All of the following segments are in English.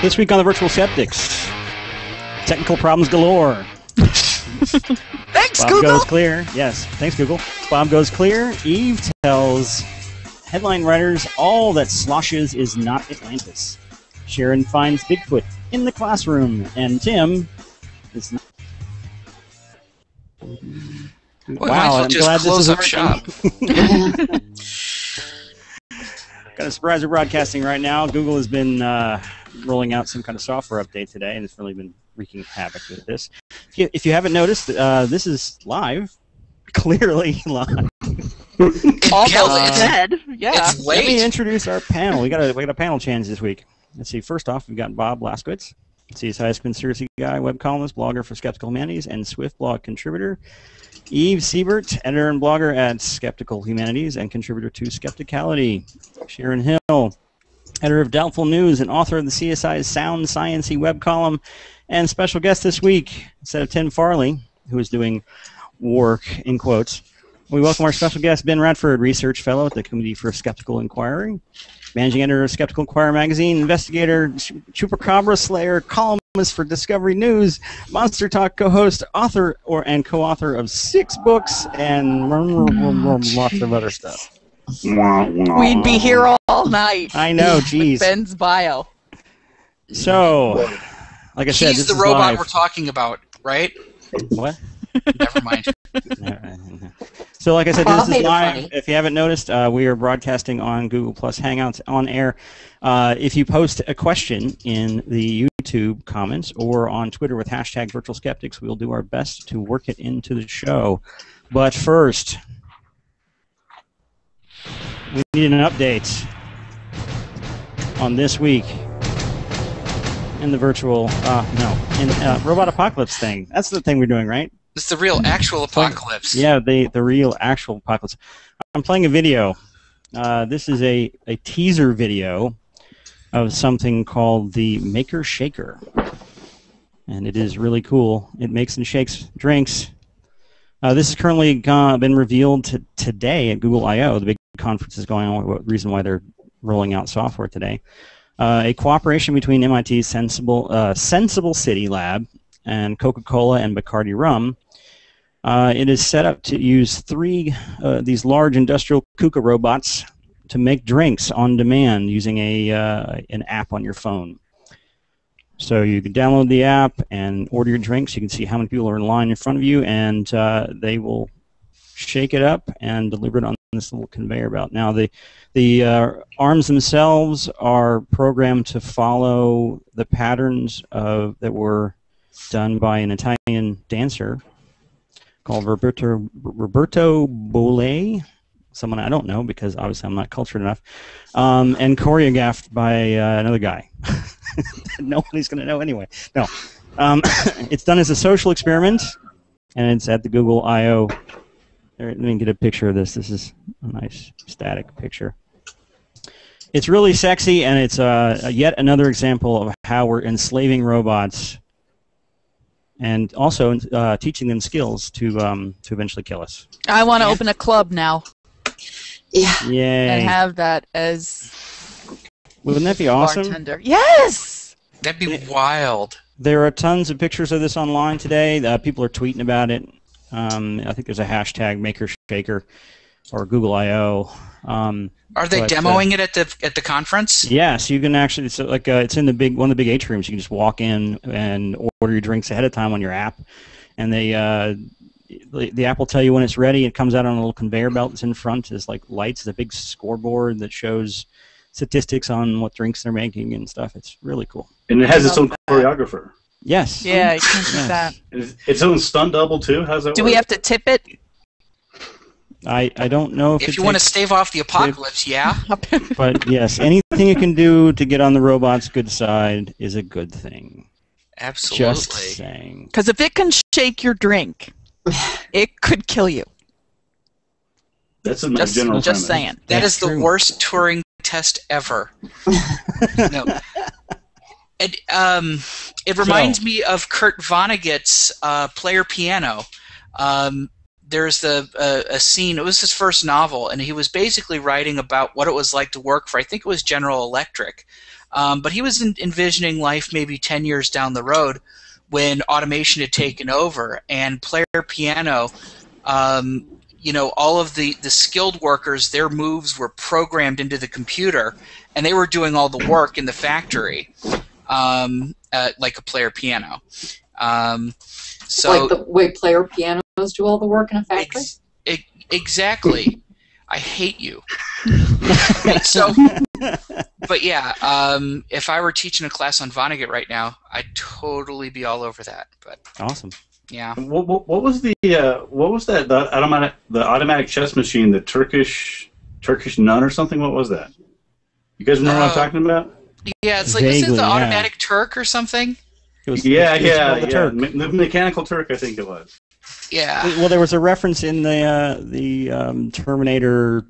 This week on the Virtual Skeptics, technical problems galore. Thanks, Bob Google. goes clear. Yes, thanks, Google. Bob goes clear. Eve tells headline writers all that sloshes is not Atlantis. Sharon finds Bigfoot in the classroom, and Tim is not. Well, might as well I'm just glad close this is up shop. Got a surprise we're broadcasting right now. Google has been uh, rolling out some kind of software update today, and it's really been wreaking havoc with this. If you, if you haven't noticed, uh, this is live, clearly live. Almost Kelly, it's- dead. Yeah. It's Let me introduce our panel. We got a we got a panel change this week. Let's see. First off, we've got Bob Blaskiewicz, CSI's conspiracy guy, web columnist, blogger for Skeptical Humanities, and Swift blog contributor. Eve Siebert, editor and blogger at Skeptical Humanities and contributor to Skepticality. Sharon Hill, editor of Doubtful News and author of the CSI's Sound Sciencey web column. And special guest this week, instead of Tim Farley, who is doing work in quotes, we welcome our special guest, Ben Radford, research fellow at the Committee for Skeptical Inquiry, managing editor of Skeptical Inquirer magazine, investigator, ch- chupacabra slayer, columnist for Discovery News, Monster Talk co-host, author or and co-author of six books, and lots of other stuff. We'd be here all, all night. I know, with geez. Ben's bio. So, like I said, He's this the is robot live. we're talking about, right? What? Never mind. So, like I said, this is made it live. If you haven't noticed, uh, we are broadcasting on Google Plus Hangouts on air. Uh, if you post a question in the YouTube comments or on Twitter with hashtag Virtual Skeptics, we'll do our best to work it into the show. But first, we need an update on this week in the virtual, uh, no, in uh, Robot Apocalypse thing. That's the thing we're doing, right? It's the real actual apocalypse. Yeah, the the real actual apocalypse. I'm playing a video. Uh, this is a, a teaser video of something called the Maker Shaker, and it is really cool. It makes and shakes drinks. Uh, this has currently gone, been revealed to, today at Google I/O. The big conference is going on. What reason why they're rolling out software today? Uh, a cooperation between MIT's Senseable uh, Senseable City Lab and Coca-Cola and Bacardi Rum. Uh, it is set up to use three uh, these large industrial KUKA robots to make drinks on demand using a uh, an app on your phone. So you can download the app and order your drinks. You can see how many people are in line in front of you, and uh, they will shake it up and deliver it on this little conveyor belt. Now the the uh, arms themselves are programmed to follow the patterns of that were done by an Italian dancer called Roberto Roberto Bolle, someone I don't know because obviously I'm not cultured enough, um, and choreographed by uh, another guy. Nobody's going to know anyway. No, um, it's done as a social experiment, and it's at the Google I/O. There, let me get a picture of this. This is a nice static picture. It's really sexy, and it's uh, yet another example of how we're enslaving robots and also uh, teaching them skills to um, to eventually kill us. I want to Yeah. open a club now Yeah. Yay! and have that as Wouldn't that be awesome? bartender. Yes. That'd be wild. There are tons of pictures of this online today. Uh, people are tweeting about it. Um, I think there's a hashtag Maker Shaker or Google I/O. Um, Are they But, uh, demoing it at the at the conference? yes, you can actually. It's like uh, it's in the big one of the big atriums. You can just walk in and order your drinks ahead of time on your app, and they. Uh, the, the app will tell you when it's ready. It comes out on a little conveyor belt that's in front. There's like lights, the big scoreboard that shows statistics on what drinks they're making and stuff. It's really cool. And it has its own Love choreographer. Yes. Yeah, you can see Yes. that. It's its own stunt double too. How's that Do work? we have to tip it? I, I don't know if, If it you want to stave off the apocalypse, yeah. but yes, anything you can do to get on the robot's good side is a good thing. Absolutely. Just saying. Because if it can shake your drink, it could kill you. That's a Just, general just premise. saying. That That's is the true. worst Turing test ever. no. It, um, it reminds me of Kurt Vonnegut's uh, Player Piano. Um, there's the uh, a scene. It was his first novel, and he was basically writing about what it was like to work for. I think it was General Electric, Um, but he was en- envisioning life maybe 10 years down the road when automation had taken over and player piano um, you know all of the the skilled workers their moves were programmed into the computer and they were doing all the work in the factory um, uh, like a player piano um, so like the way player pianos do all the work in a factory. ex- exactly i hate you so but yeah um, if i were teaching a class on vonnegut right now i'd totally be all over that but awesome. yeah What, what, what was the uh, what was that the automatic the automatic chess machine the Turkish Turkish nun or something? What was that? You guys remember what Oh. I'm talking about? Yeah it's like was it Vaguely, the yeah. automatic turk or something It was, Yeah, it was yeah, called the yeah. Turk. Me- The mechanical Turk, I think it was. yeah Well, there was a reference in the uh, the um, Terminator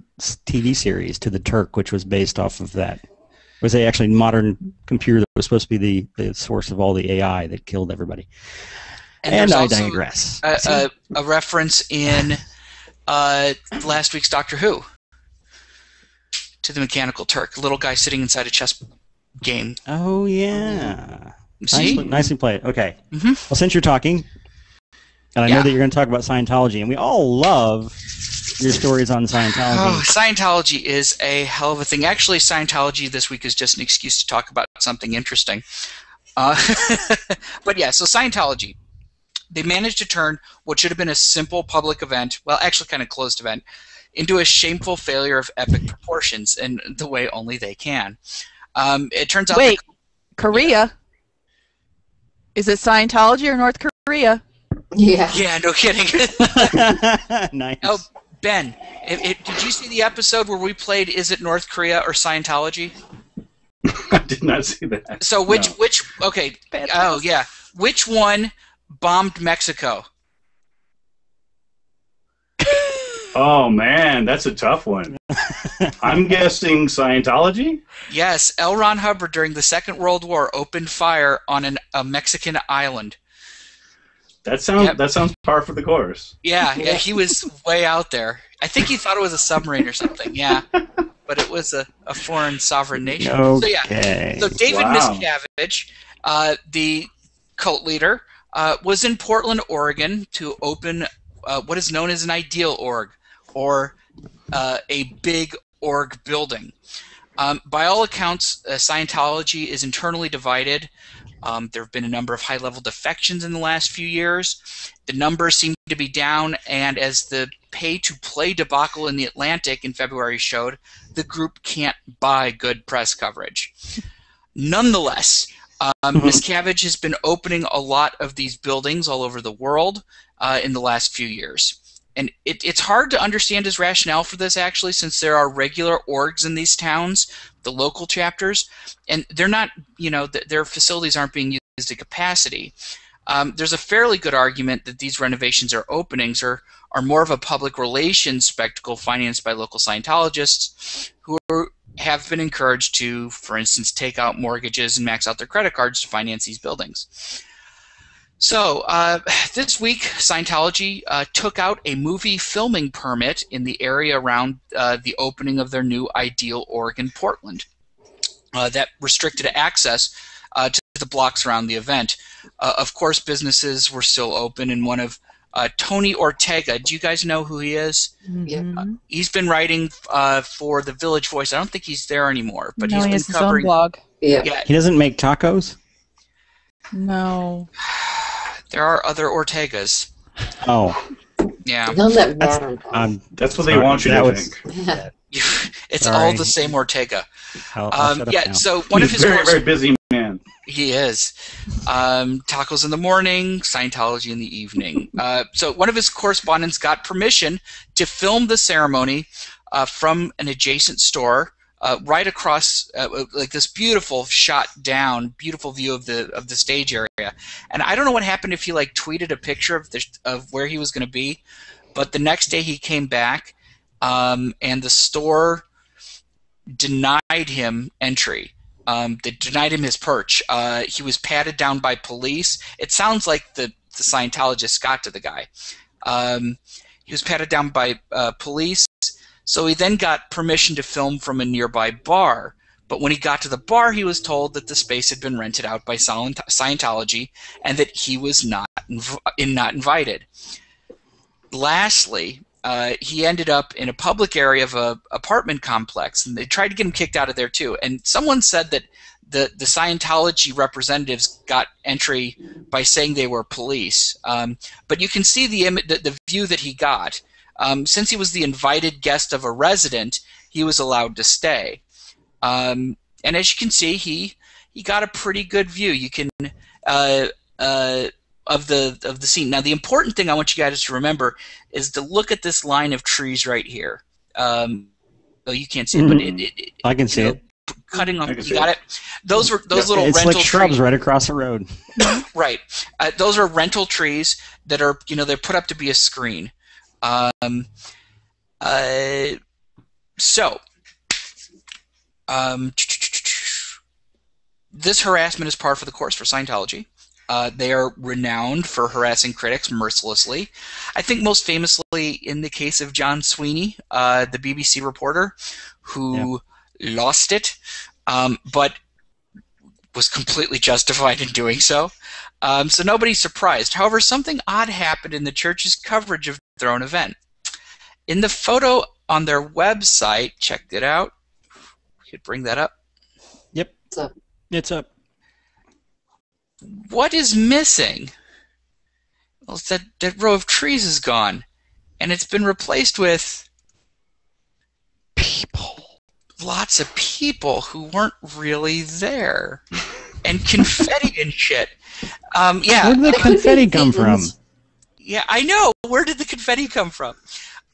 TV series to the Turk, which was based off of that. It was a actually modern computer that was supposed to be the, the source of all the AI that killed everybody. and, And, I also digress. a, a, a reference in uh, last week's doctor who to the mechanical turk a little guy sitting inside a chess game oh yeah, see nicely, nicely played. Okay, Mhm. well since you're talking, and I Yeah. know that you're going to talk about Scientology, and we all love your stories on Oh, Scientology. Scientology is a hell of a thing. Actually, Scientology this week is just an excuse to talk about something interesting. Uh, but yeah, so Scientology, they managed to turn what should have been a simple public event, well, actually kind of closed event, into a shameful failure of epic proportions in the way only they can. Um, it turns out. that- Wait, Korea? Is it Scientology or North Korea? Yeah. yeah, no kidding. nice. Oh, Ben, it, it, did you see the episode where we played "Is it North Korea or Scientology"? I did not see that. So which No. which okay? Oh yeah, which one bombed Mexico? Oh man, that's a tough one. I'm guessing Scientology. Yes, L. Ron Hubbard during the Second World War opened fire on an, a Mexican island. That sounds Yep. that sounds par for the course. Yeah, yeah, he was way out there. I think he thought it was a submarine or something. Yeah, but it was a, a foreign sovereign nation. So yeah, Okay. So David Wow. Miscavige, uh, the cult leader, uh, was in Portland, Oregon, to open uh, what is known as an ideal org, or uh, a big org building. Um, by all accounts, uh, Scientology is internally divided. Um, there have been a number of high-level defections in the last few years. The numbers seem to be down, and as the pay-to-play debacle in the Atlantic in February showed, the group can't buy good press coverage. Nonetheless, um, Miscavige has been opening a lot of these buildings all over the world uh, in the last few years. And it, it's hard to understand his rationale for this, actually, since there are regular orgs in these towns, the local chapters, and they're not, you know, th- their facilities aren't being used to capacity. Um, there's a fairly good argument that these renovations or openings are, are more of a public relations spectacle financed by local Scientologists who are, have been encouraged to, for instance, take out mortgages and max out their credit cards to finance these buildings. So, uh, this week, Scientology uh, took out a movie filming permit in the area around uh, the opening of their new Ideal Org in Portland. Uh, that restricted access uh, to the blocks around the event. Uh, of course, businesses were still open, and one of uh, Tony Ortega. Do you guys know who he is? Yeah. Mhm. He's been writing uh, for the Village Voice. I don't think he's there anymore, but no, he's he been has his own covering. blog. Yeah. Yeah, he doesn't make tacos. No. there are other Ortegas. Oh, Yeah, None that That's- matter. um, That's what they Sorry, want you that to was- think. it's Sorry. all the same Ortega. I'll, I'll Um, yeah, now. so one of his very course- very busy man. He is. Um, tacos in the morning, Scientology in the evening. Uh, so one of his correspondents got permission to film the ceremony uh, from an adjacent store, uh, right across, uh, like this beautiful shot down, beautiful view of the of the stage area. And I don't know what happened if he like tweeted a picture of the of where he was going to be, but the next day he came back, um, and the store denied him entry. Um, they denied him his perch. Uh, he was patted down by police. It sounds like the, the Scientologist got to the guy. Um, he was patted down by uh, police. So he then got permission to film from a nearby bar. But when he got to the bar, he was told that the space had been rented out by Scientology and that he was not inv- not invited. Lastly, uh, he ended up in a public area of a apartment complex, and they tried to get him kicked out of there too. And someone said that the the Scientology representatives got entry by saying they were police. Um, but you can see the, Im- the the view that he got. Um, since he was the invited guest of a resident, he was allowed to stay. Um, and as you can see, he he got a pretty good view. You can uh, uh, of the of the scene. Now, the important thing I want you guys to remember is to look at this line of trees right here. Um, oh, you can't see it, but it, it, it I can see know, it. cutting off. You got it. it. Those were those Yeah, little It's rental like shrubs trees. right across the road. Right. Uh, those are rental trees that are, you know, they're put up to be a screen. Um, uh, so, um, this harassment is par for the course for Scientology. Uh, they are renowned for harassing critics mercilessly. I think most famously in the case of John Sweeney, uh, the BBC reporter, who lost it, um, but was completely justified in doing so. Um, so nobody's surprised. However, something odd happened in the church's coverage of their own event. In the photo on their website, checked it out. We could bring that up. Yep. So- It's up. What is missing? Well, it's that, that row of trees is gone, and it's been replaced with People. lots of people who weren't really there, and confetti and shit. Um, yeah, Where did the It could be confetti come from? Thetans. yeah, I know. Where did the confetti come from?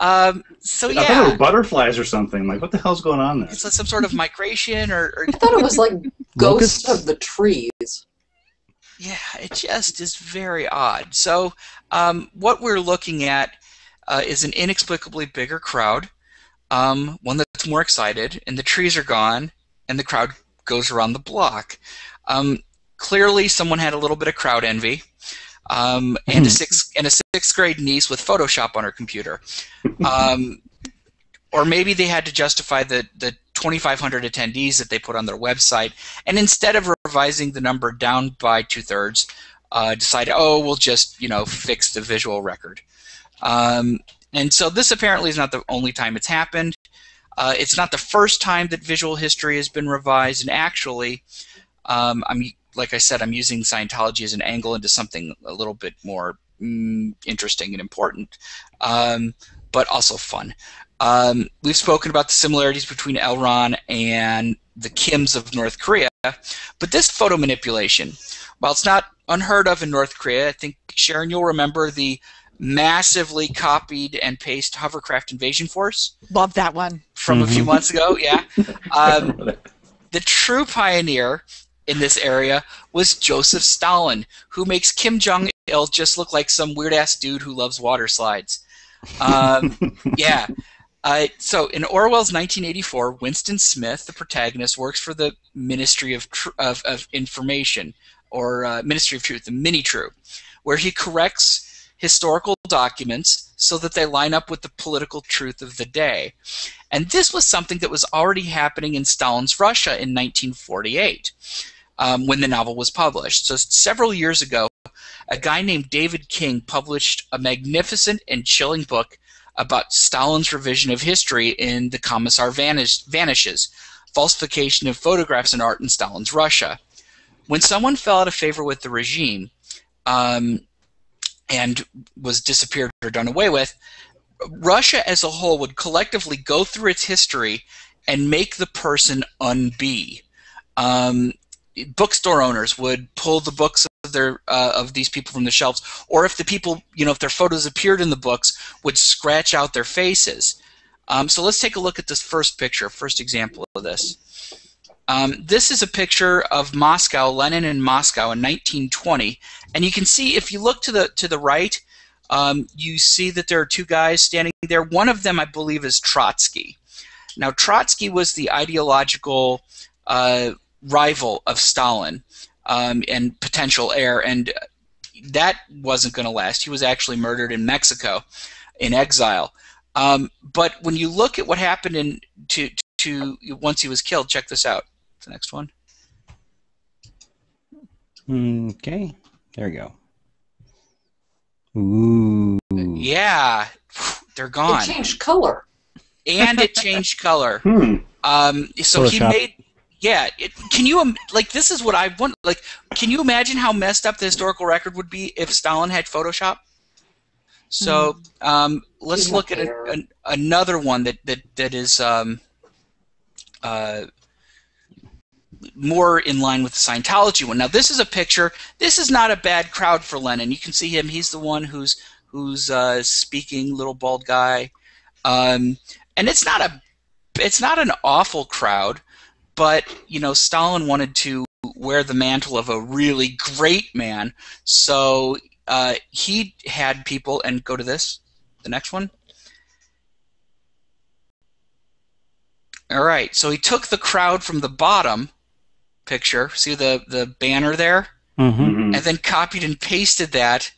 Um, so I thought it yeah, were butterflies or something. Like, what the hell's going on there? it's like some sort of migration or, or I thought it was like ghosts of the trees. Yeah, it just is very odd. So, um, what we're looking at uh, is an inexplicably bigger crowd, um, one that's more excited, and the trees are gone, and the crowd goes around the block. Um, clearly, someone had a little bit of crowd envy, um, and a Hmm. sixth and a sixth grade niece with Photoshop on her computer, um, or maybe they had to justify the the 2,500 attendees that they put on their website, and instead of revising the number down by two thirds, uh, decided, oh, we'll just you know fix the visual record. Um, and so this apparently is not the only time it's happened. Uh, it's not the first time that visual history has been revised, and actually, um, I'm like I said, I'm using Scientology as an angle into something a little bit more mm, interesting and important, um, but also fun. Um, we've spoken about the similarities between L. Ron and the Kims of North Korea, but this photo manipulation, while it's not unheard of in North Korea, I think Sharon, you'll remember the massively copied and pasted hovercraft invasion force Love that one. from a few Mhm. months ago. Yeah, um, the true pioneer in this area was Joseph Stalin, who makes Kim Jong Il just look like some weird ass dude who loves water slides. Um, yeah. Uh, so in Orwell's 1984, Winston Smith, the protagonist, works for the Ministry of Tr- of, of Information or uh, Ministry of Truth, the Mini True, where he corrects historical documents so that they line up with the political truth of the day. And this was something that was already happening in Stalin's Russia in 1948 um, when the novel was published. So several years ago, a guy named David King published a magnificent and chilling book about Stalin's revision of history in The Commissar Vanish- Vanishes Falsification of Photographs and Art in Stalin's Russia. When someone fell out of favor with the regime um, and was disappeared or done away with, Russia as a whole would collectively go through its history and make the person unbe. Um, bookstore owners would pull the books of their uh, of these people from the shelves, or if the people, you know, if their photos appeared in the books, would scratch out their faces. Um, so let's take a look at this first picture, first example of this. Um, this is a picture of Moscow, Lenin in Moscow in 1920, and you can see if you look to the to the right, um, you see that there are two guys standing there. One of them, I believe, is Trotsky. Now, Trotsky was the ideological uh, rival of Stalin um, and potential heir, and that wasn't going to last. He was actually murdered in Mexico in exile. Um, but when you look at what happened in to to once he was killed, check this out. the next one. Okay, there we go. Ooh. Yeah, they're gone, It changed color. and it changed color. Hmm. Um, so he made. Yeah, it, can you like this is what I want? Like, can you imagine how messed up the historical record would be if Stalin had Photoshop? So um, let's look at a, an, another one that that that is um, uh, more in line with the Scientology one. Now, this is a picture. This is not a bad crowd for Lenin. You can see him. He's the one who's who's uh, speaking, little bald guy, um, and it's not a it's not an awful crowd, but you know, Stalin wanted to wear the mantle of a really great man, so uh, he had people and go to this, the next one. All right, so he took the crowd from the bottom picture. See the the banner there, Mm-hmm. Mhm. and then copied and pasted that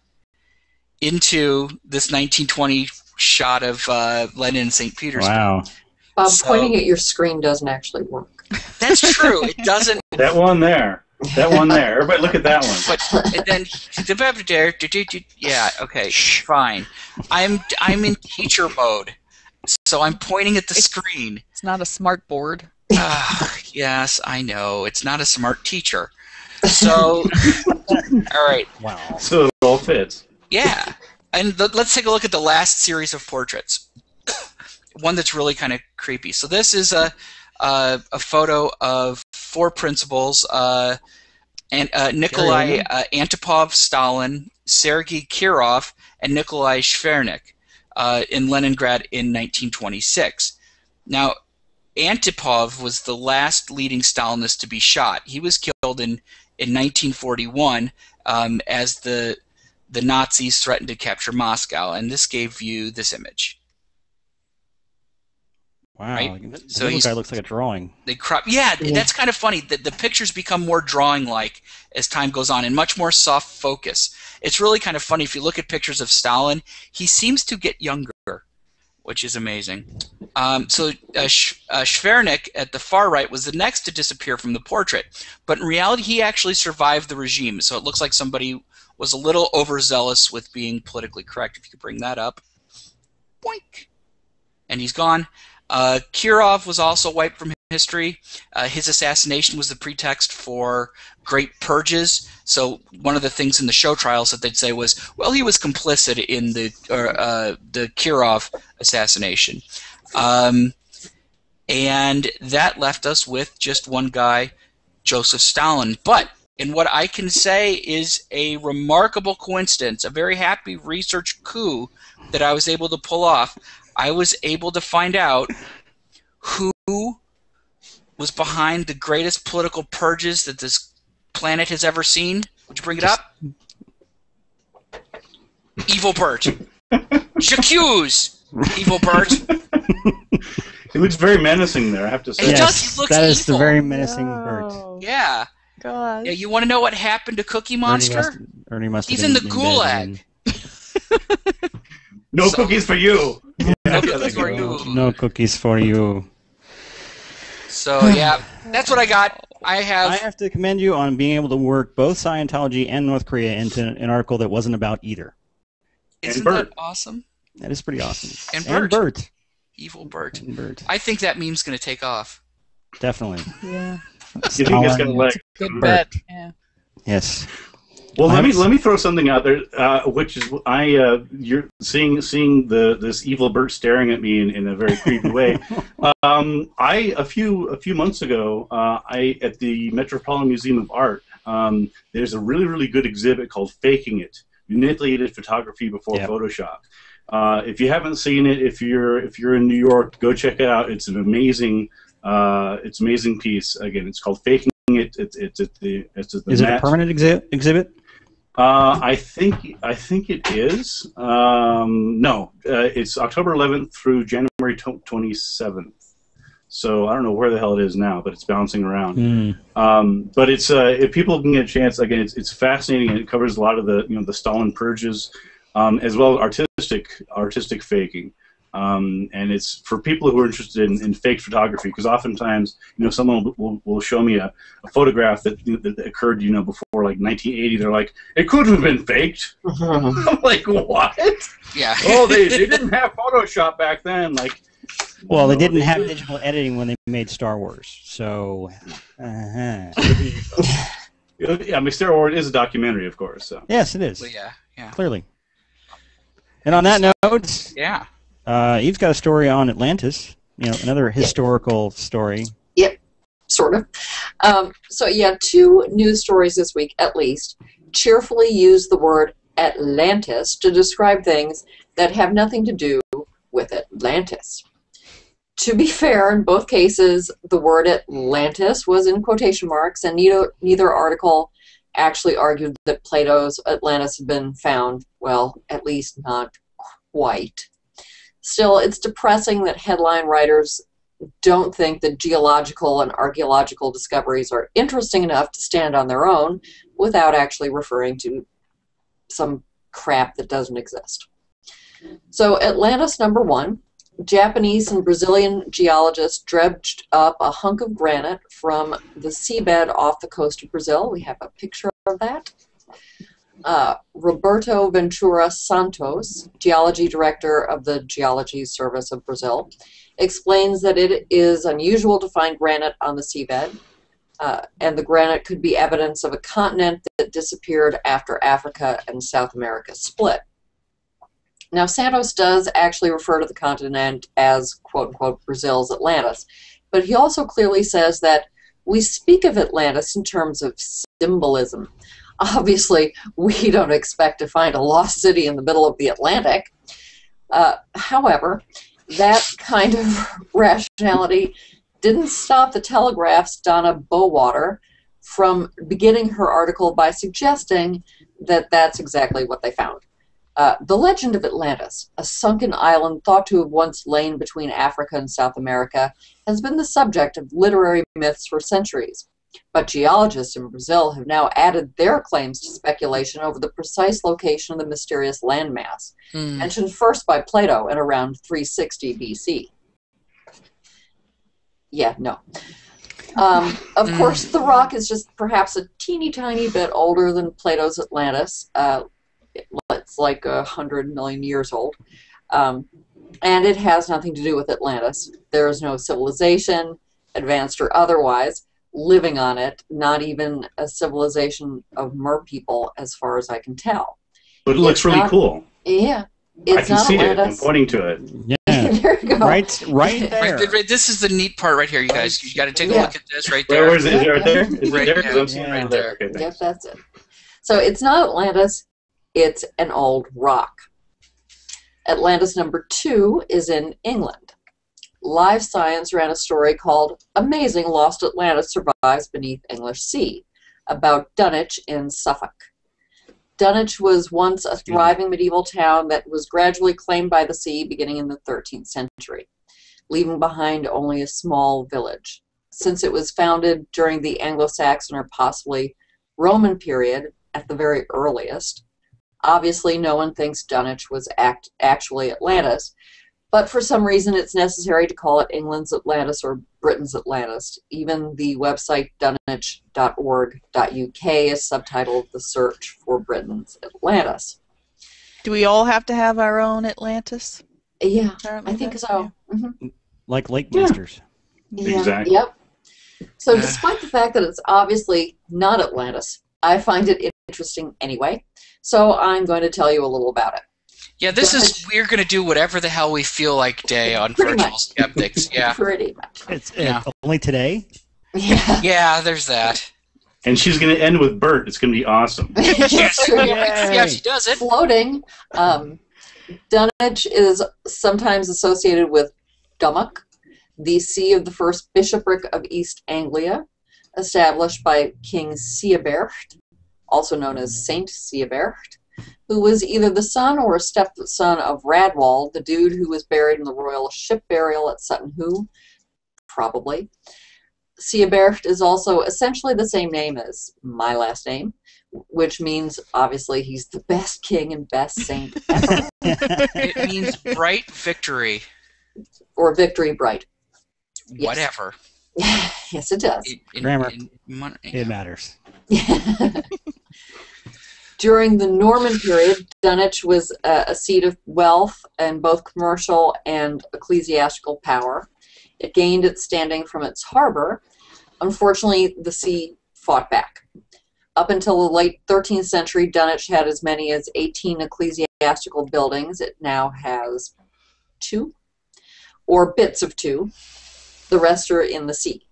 into this 1920 shot of uh, Lenin in St. Petersburg. Wow. Bob, So- pointing at your screen doesn't actually work. That's true. It doesn't. That one there. That one there. Everybody look at that one. But and then yeah, okay, fine. I'm I'm in teacher mode, so I'm pointing at the screen. It's not a smart board. Ah, yes, I know it's not a smart teacher. So, all right, Wow. So it all fits. yeah, and the, let's take a look at the last series of portraits. One that's really kind of creepy. So this is a a, a photo of four principals. Uh, and uh, Nikolai uh, Antipov Stalin, Sergei Kirov, and Nikolai Shvernik uh, in Leningrad in 1926. Now, Antipov was the last leading Stalinist to be shot. He was killed in, in 1941 um, as the the Nazis threatened to capture Moscow, and this gave you this image. Wow. Right? The So little guy looks like a drawing. They crop. Yeah, Yeah. that's kind of funny. The, the pictures become more drawing-like as time goes on, and much more soft focus. It's really kind of funny if you look at pictures of Stalin. He seems to get younger, which is amazing. Um, so uh, Sh- uh, Shvernik at the far right was the next to disappear from the portrait, but in reality, he actually survived the regime. So it looks like somebody was a little overzealous with being politically correct. If you could bring that up, boink, and he's gone. Uh, Kirov was also wiped from history. Uh, his assassination was the pretext for great purges. So one of the things in the show trials that they'd say was, well, he was complicit in the uh, the Kirov assassination, um, and that left us with just one guy, Joseph Stalin. But in what I can say is a remarkable coincidence, a very happy research coup that I was able to pull off. I was able to find out who was behind the greatest political purges that this planet has ever seen. Would you bring it up? Evil Bert. J'accuse Evil Bert. He looks very menacing there, I have to say. He yes, does, he looks that is the very menacing Bert. Yeah. God. Yeah, you want to know what happened to Cookie Ernie Monster? must, Ernie must He's in the gulag. No So- cookies for you. No cookies for you. No cookies for you. So yeah, that's what I got. I have. I have to commend you on being able to work both Scientology and North Korea into an article that wasn't about either. isn't Bert. that awesome? That is pretty awesome. And And Bert. Bert. Evil Bert. And Bert. I think that meme's gonna take off. Definitely. Yeah. You think it's got a leg? Good Bert. bet. Yeah. Yes. Well, let me let me throw something out there, uh, which is I uh, you're seeing seeing the this evil bird staring at me in, in a very creepy way. Um, I a few a few months ago, uh, I at the Metropolitan Museum of Art, um, there's a really really good exhibit called "Faking It: Manipulated Photography Before Yep. Photoshop." Uh, if you haven't seen it, if you're if you're in New York, go check it out. It's an amazing uh, it's amazing piece. Again, it's called "Faking It." It's it's at the it's at the Is it a permanent exhi- exhibit? Uh, I think I think it is. Um, no, uh, it's October 11th through January 27th. So I don't know where the hell it is now, but it's bouncing around. Hmm. Um, but it's uh, if people can get a chance, again, it's, it's fascinating and it covers a lot of the you know the Stalin purges, um, as well as artistic artistic faking. Um, and it's for people who are interested in, in fake photography because oftentimes you know someone will, will, will show me a, a photograph that, that occurred you know before like 1980 they're like it couldn't have been faked i'm like what Yeah. oh they, they didn't have photoshop back then like Well, they didn't have did. digital editing when they made Star Wars, so. Uh-huh. yeah I mean, Star Wars is a documentary of course so Yes, it is Well, yeah. Yeah. clearly. And on that note, Yeah. Uh, Eve's got a story on Atlantis. You know, another historical story. Yep, sort of. Um, so yeah, two news stories this week at least cheerfully use the word Atlantis to describe things that have nothing to do with Atlantis. To be fair, in both cases, the word Atlantis was in quotation marks, and neither neither article actually argued that Plato's Atlantis had been found. Well, at least not quite. Still, it's depressing that headline writers don't think that geological and archaeological discoveries are interesting enough to stand on their own without actually referring to some crap that doesn't exist. So, Atlantis number one Japanese and Brazilian geologists dredged up a hunk of granite from the seabed off the coast of Brazil. We have a picture of that. Uh, Roberto Ventura Santos, geology director of the Geology Service of Brazil, explains that it is unusual to find granite on the seabed, uh, and the granite could be evidence of a continent that disappeared after Africa and South America split. Now, Santos does actually refer to the continent as quote unquote Brazil's Atlantis, but he also clearly says that we speak of Atlantis in terms of symbolism. Obviously, we don't expect to find a lost city in the middle of the Atlantic. Uh, however, that kind of rationality didn't stop the Telegraph's Donna Bowater from beginning her article by suggesting that that's exactly what they found. Uh, the legend of Atlantis, a sunken island thought to have once lain between Africa and South America, has been the subject of literary myths for centuries. But geologists in Brazil have now added their claims to speculation over the precise location of the mysterious landmass Hmm. mentioned first by Plato in around 360 BC. Yeah, no. Um, of Mm. course, the rock is just perhaps a teeny tiny bit older than Plato's Atlantis. Uh, it's like a hundred million years old. Um, and it has nothing to do with Atlantis. There is no civilization, advanced or otherwise, living on it, not even a civilization of mer people, as far as I can tell. but it looks It's really not- cool Yeah, I it's can not see it I'm pointing to it Yeah. there you go. right, right Right, there. th- right, this is the neat part right here, you guys. You got to take a Yeah. look at this right Where, there. where is it? Is it right there? Is Right, it there? 'Cause yeah. I'm seeing it Yeah. right there. Okay, Yep, that's it. So it's not Atlantis, it's an old rock. Atlantis number two is in England. Live Science ran a story called Amazing Lost Atlantis Survives Beneath English Sea about Dunwich in Suffolk. Dunwich was once a thriving medieval town that was gradually claimed by the sea beginning in the 13th century, leaving behind only a small village. Since it was founded during the Anglo Saxon or possibly Roman period at the very earliest. Obviously, no one thinks Dunwich was act, actually Atlantis, but for some reason it's necessary to call it England's Atlantis or Britain's Atlantis. Even the website dunwich.org.uk is subtitled The Search for Britain's Atlantis. Do we all have to have our own Atlantis? Yeah, Apparently I think that- so. Mhm. like Lake Yeah. Masters. Yeah. Exactly. Yep. So, despite the fact that it's obviously not Atlantis, I find it interesting anyway. So, I'm going to tell you a little about it. Yeah, this is we're gonna do whatever the hell we feel like day on Virtual much. Skeptics. Yeah, Pretty much. It's Yeah. uh, only today. Yeah. yeah. There's that. And she's going to end with Bert. It's going to be awesome. Yes. Yeah, yeah, she does it. Floating. Um, Dunwich is sometimes associated with Dommoc, the see of the first bishopric of East Anglia, established by King Siebert, also known as Saint Siebert, who was either the son or a stepson of Raedwald, the dude who was buried in the royal ship burial at Sutton Hoo, probably. Siebert is also essentially the same name as my last name, which means obviously he's the best king and best saint ever, It means bright victory. or victory bright. Yes. Whatever. yes, it does. In- in- Grammar. in mon- It matters. During the Norman period, Dunwich was a, a seat of wealth and both commercial and ecclesiastical power. It gained its standing from its harbor. Unfortunately, the sea fought back. Up until the late 13th century, Dunwich had as many as 18 ecclesiastical buildings. It now has two, or bits of two. The rest are in the sea.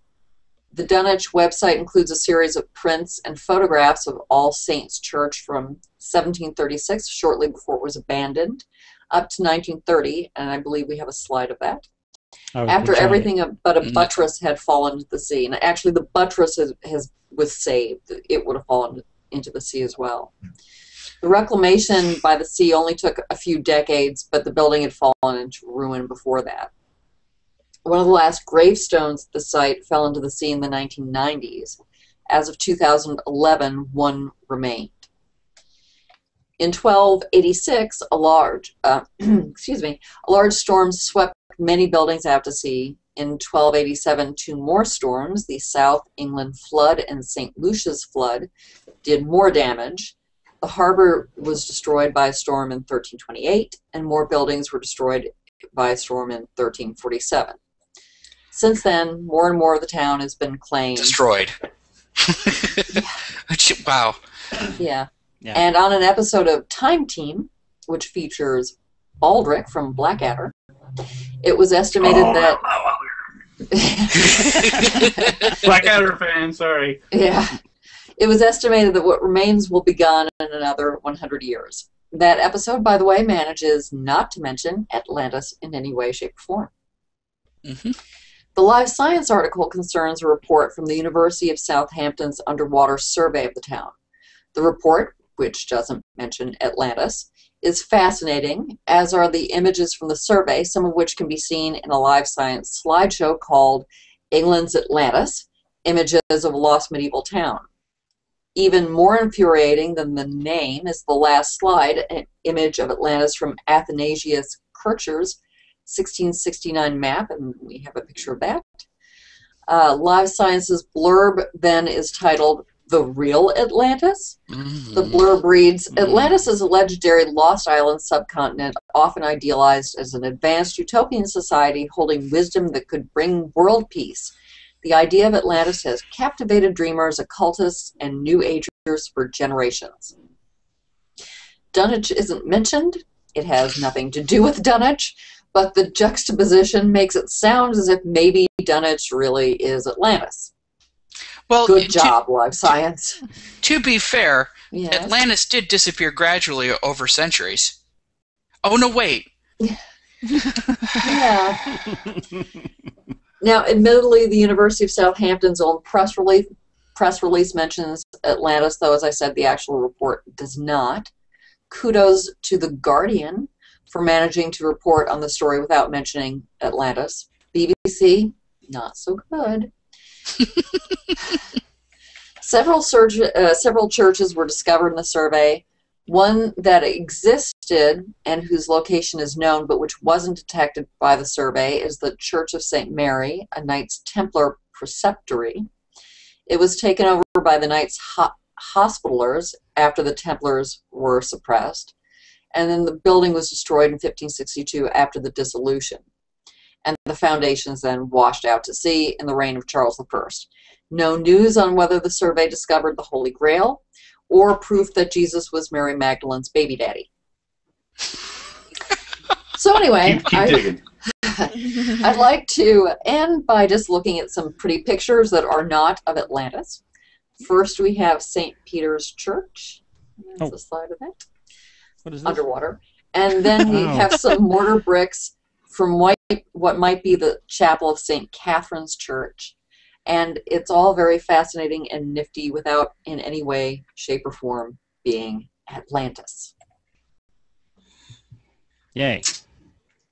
The Dunwich website includes a series of prints and photographs of All Saints Church from 1736, shortly before it was abandoned, up to 1930, and I believe we have a slide of that. After trying to- everything but a Mm. buttress had fallen to the sea, and actually the buttress has, has was saved, it would have fallen into the sea as well. The reclamation by the sea only took a few decades, but the building had fallen into ruin before that. One of the last gravestones at the site fell into the sea in the 1990s. As of 2011, one remained. In 1286, a large, uh, excuse me, a large storm swept many buildings out to sea. In 1287, two more storms, the South England flood and St. Lucia's flood, did more damage. The harbor was destroyed by a storm in 1328, and more buildings were destroyed by a storm in 1347. Since then, more and more of the town has been claimed. Destroyed. wow. Yeah. Yeah. And on an episode of Time Team, which features Baldrick from Blackadder, it was estimated Oh, that. Blackadder fan, sorry. yeah. It was estimated that what remains will be gone in another 100 years. That episode, by the way, manages not to mention Atlantis in any way, shape, or form. Mhm. The Live Science article concerns a report from the University of Southampton's underwater survey of the town. The report, which doesn't mention Atlantis, is fascinating, as are the images from the survey, some of which can be seen in a Live Science slideshow called England's Atlantis Images of a Lost Medieval Town. Even more infuriating than the name is the last slide, an image of Atlantis from Athanasius Kircher's 1669 map, and we have a picture of that. Uh, Live Science's blurb then is titled The Real Atlantis. The Mhm. blurb reads Mhm. Atlantis is a legendary lost island subcontinent, often idealized as an advanced utopian society holding wisdom that could bring world peace. The idea of Atlantis has captivated dreamers, occultists, and New Agers for generations. Dunwich isn't mentioned. It has nothing to do with Dunwich, but the juxtaposition makes it sound as if maybe Dunwich really is Atlantis. Well, Good to- job, Live Science. To, be fair, Yes. Atlantis did disappear gradually over centuries. Oh no, wait. Yeah. Now, admittedly, the University of Southampton's own press release press release mentions Atlantis, though, as I said, the actual report does not. Kudos to the Guardian for managing to report on the story without mentioning Atlantis. BBC, not so good. several, surge, uh, several churches were discovered in the survey. One that existed and whose location is known but which wasn't detected by the survey is the Church of St. Mary, a Knights Templar preceptory. It was taken over by the Knights ho- Hospitallers after the Templars were suppressed, and then the building was destroyed in 1562 after the dissolution. And the foundations then washed out to sea in the reign of Charles I. No news on whether the survey discovered the Holy Grail or proof that Jesus was Mary Magdalene's baby daddy. so anyway, Keep, keep I, digging. I'd like to end by just looking at some pretty pictures that are not of Atlantis. First, we have St. Peter's Church. There's Oh. a slide of that What is this? Underwater, and then we Oh. have some mortar bricks from what what might be the chapel of St. Catherine's Church, and it's all very fascinating and nifty without in any way, shape, or form being Atlantis. Yay.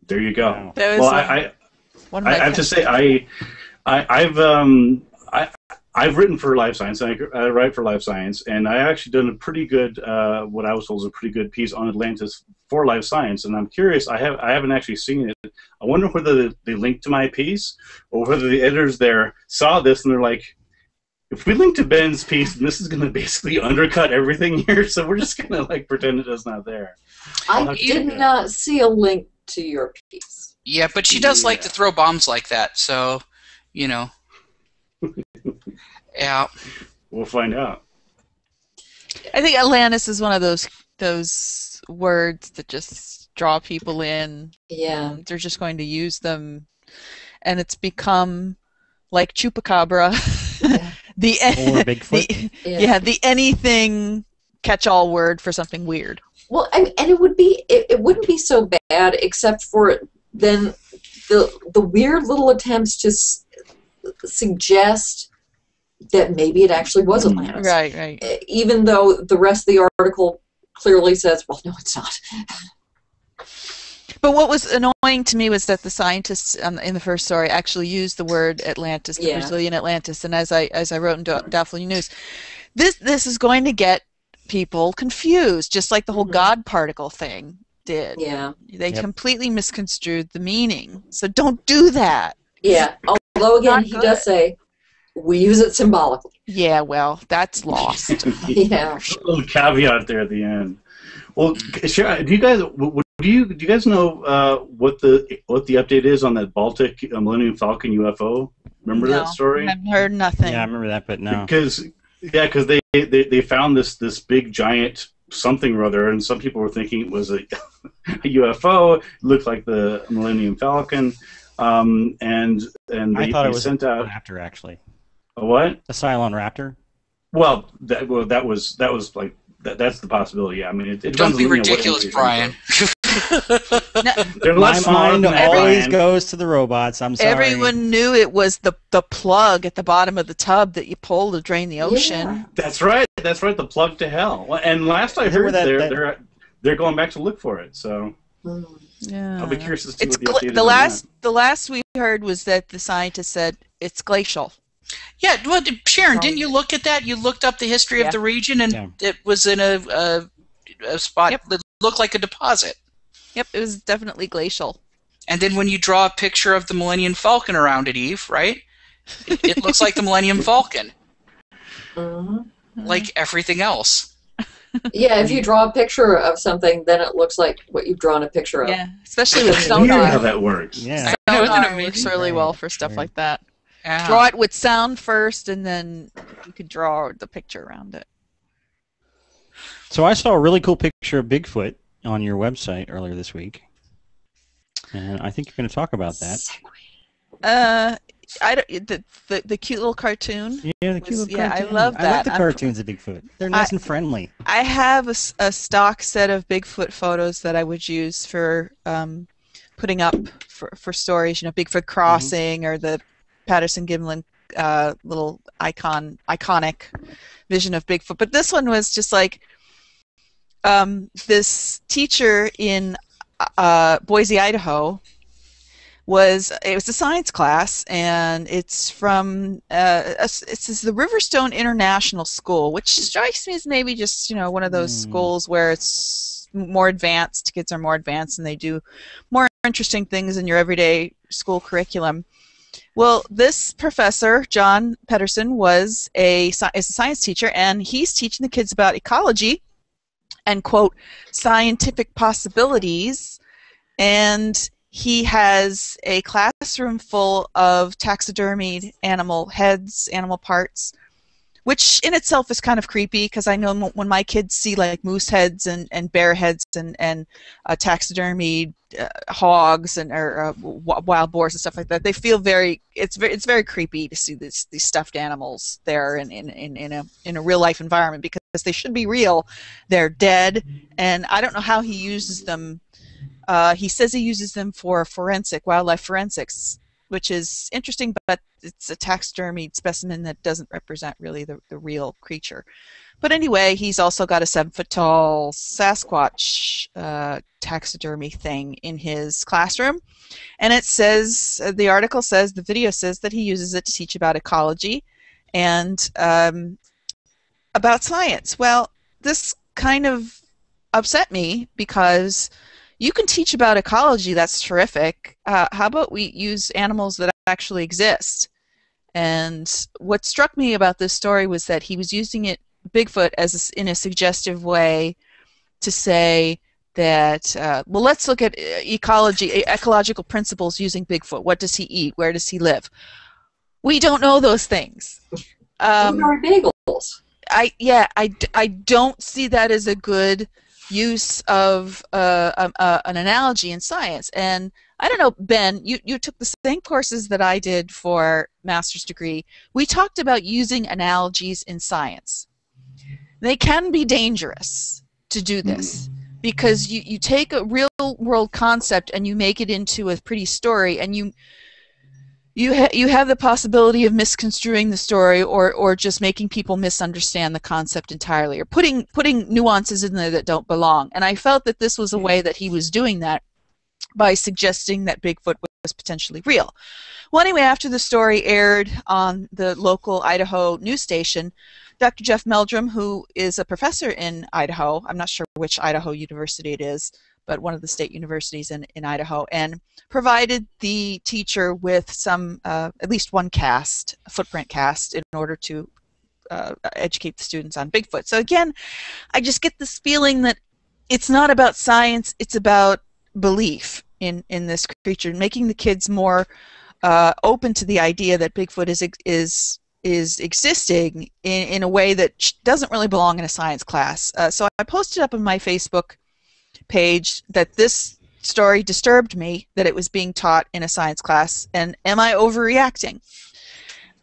There you go. That was Well, uh, I, I, I have to say, I, I, I've, um, I, I've written for Live Science. I, I write for Live Science, and I actually done a pretty good, uh, what I was told is a pretty good piece on Atlantis for Live Science. And I'm curious. I have I haven't actually seen it. I wonder whether they, they linked to my piece or whether the editors there saw this and they're like, if we link to Ben's piece, then this is going to basically undercut everything here. So we're just going to like pretend it is not there. I'll I have to did check not see a link to your piece. Yeah, but she does like to throw bombs like that, so you know. yeah. We'll find out. I think Atlantis is one of those those words that just draw people in. Yeah. Um, they're just going to use them, and it's become like chupacabra. the Or Bigfoot. the- Yeah. yeah, the anything catch-all word for something weird. Well, I, and it would be it, it wouldn't be so bad except for then the the weird little attempts to s- suggest that maybe it actually was Atlantis. Right, right. Even though the rest of the article clearly says, well, no, it's not. But what was annoying to me was that the scientists um, in the first story actually used the word Atlantis, the Yeah. Brazilian Atlantis, and as I as I wrote in Da- Doubtful News, this this is going to get people confused, just like the whole Mhm. God particle thing did. Yeah. They Yep. completely misconstrued the meaning. So don't do that. Yeah. Although again, he good. does say we use it symbolically. Yeah, well, that's lost. Yeah. A little caveat there at the end. Well, Sharon, do you guys w- w- do you do you guys know uh, what the what the update is on that Baltic uh, Millennium Falcon UFO? Remember No, that story? I've heard nothing. Yeah, I remember that, but no. Because yeah, because they, they they found this this big giant something or other, and some people were thinking it was a, a UFO. It looked like the Millennium Falcon, um, and and they, I thought they it was sent out after actually. A what? A Cylon raptor. Well, that well that was that was like that, that's the possibility. Yeah, I mean, it, it Don't be on, you know, what ridiculous, information- Brian. They're My less smart mind always Brian. goes to the robots. I'm sorry. Everyone knew it was the the plug at the bottom of the tub that you pull to drain the ocean. Yeah. That's right. That's right. The plug to hell. And last I Is it where heard, that- they're that- they're they're going back to look for it. So Hmm. Yeah. I'll be curious to see It's what the gla- the last the last we heard was that the scientist said it's glacial. Yeah, well, Sharon, didn't you look at that? You looked up the history Yeah. of the region, and Yeah. it was in a, a, a spot Yep. that looked like a deposit. Yep, it was definitely glacial. And then when you draw a picture of the Millennium Falcon around it, Eve, right? It, it looks like the Millennium Falcon, Mhm. like everything else. Yeah, if you draw a picture of something, then it looks like what you've drawn a picture of. Yeah, especially with It's Weird how that works. Yeah. I know, it Sonar works really well for stuff like that. Yeah. Draw it with sound first, and then you could draw the picture around it. So I saw a really cool picture of Bigfoot on your website earlier this week, and I think you're going to talk about that. Uh, I don't, the, the the cute little cartoon. Yeah, the cute Was- little yeah, I cartoon. love I like that. the I'm- cartoons of Bigfoot. They're nice and friendly. I have a stock set of Bigfoot photos that I would use for um, putting up for, for stories. You know, Bigfoot Crossing or the Patterson Gimlin uh, little icon, iconic vision of Bigfoot. But this one was just like um, this teacher in uh, Boise, Idaho. Was it was a science class and it's from uh, it's the Riverstone International School, which strikes me as maybe just you know one of those Hmm. schools where it's more advanced. Kids are more advanced and they do more interesting things in your everyday school curriculum. Well, this professor, John Pedersen, was a is a science teacher, and he's teaching the kids about ecology and quote scientific possibilities. And he has a classroom full of taxidermied animal heads, animal parts, which in itself is kind of creepy because I know when my kids see like moose heads and, and bear heads and and uh, taxidermied uh, hogs and or uh, wild boars and stuff like that, they feel very it's very it's very creepy to see this, these stuffed animals there in, in, in, in a in a real life environment because they should be real. They're dead, and I don't know how he uses them. Uh, he says he uses them for forensic wildlife forensics, which is interesting, but it's a taxidermied specimen that doesn't represent really the, the real creature. But anyway, he's also got a seven foot tall Sasquatch uh, taxidermy thing in his classroom. And it says, uh, the article says, the video says that he uses it to teach about ecology and um, about science. Well, this kind of upset me because you can teach about ecology, that's terrific. Uh, how about we use animals that actually exist? And what struck me about this story was that he was using it, Bigfoot, as a, in a suggestive way to say that, uh, well, let's look at uh, ecology, ecological principles using Bigfoot. What does he eat? Where does he live? We don't know those things. Um, bagels. I yeah, I, I don't see that as a good use of uh, um, uh, an analogy in science. And I don't know, Ben, you, you took the same courses that I did for master's degree. We talked about using analogies in science. They can be dangerous to do hmm. this because you, you take a real world concept and you make it into a pretty story and you you ha- you have the possibility of misconstruing the story or or just making people misunderstand the concept entirely or putting putting nuances in there that don't belong. And i felt that this was a way that he was doing that by suggesting that bigfoot was potentially real. Well anyway after the story aired on the local idaho news station dr jeff meldrum who is a professor in idaho i'm not sure which idaho university it is but one of the state universities in, in Idaho, and provided the teacher with some, uh, at least one cast, footprint cast, in order to uh, educate the students on Bigfoot. So again, I just get this feeling that it's not about science, it's about belief in, in this creature, making the kids more uh, open to the idea that Bigfoot is, is is existing in, in a way that doesn't really belong in a science class. Uh, so I posted up on my Facebook page that this story disturbed me that it was being taught in a science class and am I overreacting?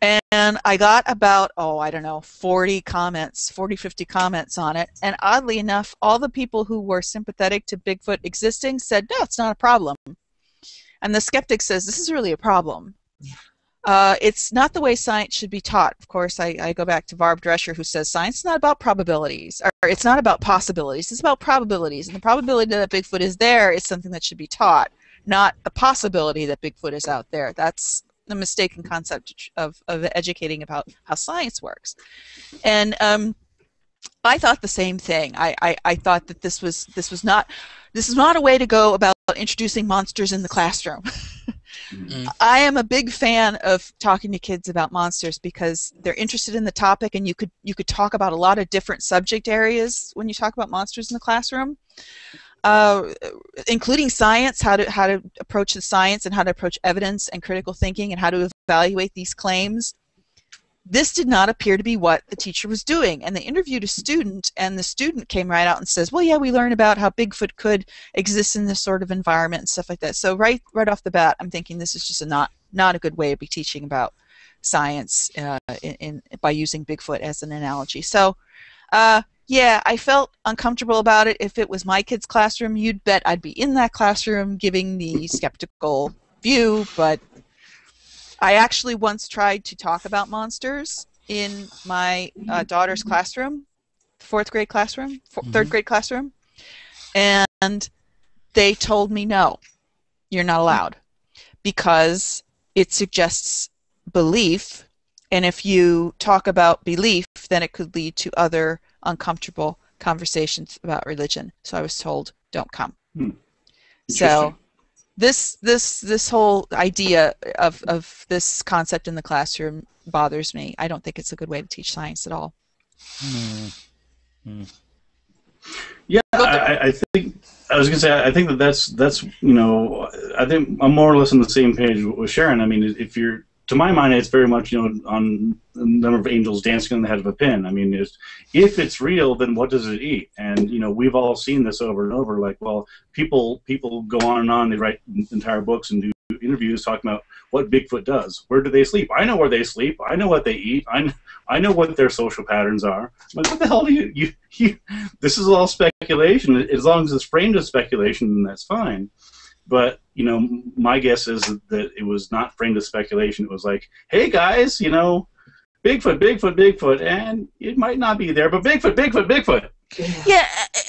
And I got about, oh, I don't know, 40 comments, 40, 50 comments on it. And oddly enough, all the people who were sympathetic to Bigfoot existing said, no, it's not a problem. And the skeptic says, this is really a problem. Uh, it's not the way science should be taught. Of course, I, I go back to Barb Drescher, who says science is not about probabilities, or it's not about possibilities. It's about probabilities, and the probability that Bigfoot is there is something that should be taught, not the possibility that Bigfoot is out there. That's the mistaken concept of, of educating about how science works. And um, I thought the same thing. I, I, I thought that this was this was not this is not a way to go about introducing monsters in the classroom. Mm. I am a big fan of talking to kids about monsters because they're interested in the topic, and you could you could talk about a lot of different subject areas when you talk about monsters in the classroom, uh, including science, how to how to approach the science and how to approach evidence and critical thinking and how to evaluate these claims this did not appear to be what the teacher was doing. And they interviewed a student, and the student came right out and says, "Well, yeah, we learned about how Bigfoot could exist in this sort of environment and stuff like that." So right, right off the bat, I'm thinking this is just a not not a good way of be teaching about science uh, in, in, by using Bigfoot as an analogy. So. Uh, yeah, I felt uncomfortable about it. If it was my kid's classroom, you'd bet I'd be in that classroom giving the skeptical view, but I actually once tried to talk about monsters in my uh, daughter's classroom, fourth grade classroom, four, mm-hmm. third grade classroom, and they told me no, you're not allowed because it suggests belief, and if you talk about belief, then it could lead to other uncomfortable conversations about religion. So I was told, don't come. Hmm. So this this this whole idea of of this concept in the classroom bothers me. I don't think it's a good way to teach science at all. Mm-hmm. Yeah, I, I, think I was gonna say I think that that's that's you know I think I'm more or less on the same page with Sharon. I mean, if you're to my mind, it's very much you know on the number of angels dancing on the head of a pin. I mean, it's, if it's real, then what does it eat? And you know, we've all seen this over and over. Like, well, people people go on and on. They write entire books and do interviews talking about what Bigfoot does. Where do they sleep? I know where they sleep. I know what they eat. I, I know what their social patterns are. I'm like, what the hell do you, you, you? This is all speculation. As long as it's framed as speculation, then that's fine. But you know, my guess is that it was not framed as speculation. It was like, hey guys, you know, Bigfoot, Bigfoot, Bigfoot, and it might not be there, but Bigfoot, Bigfoot, Bigfoot. Yeah,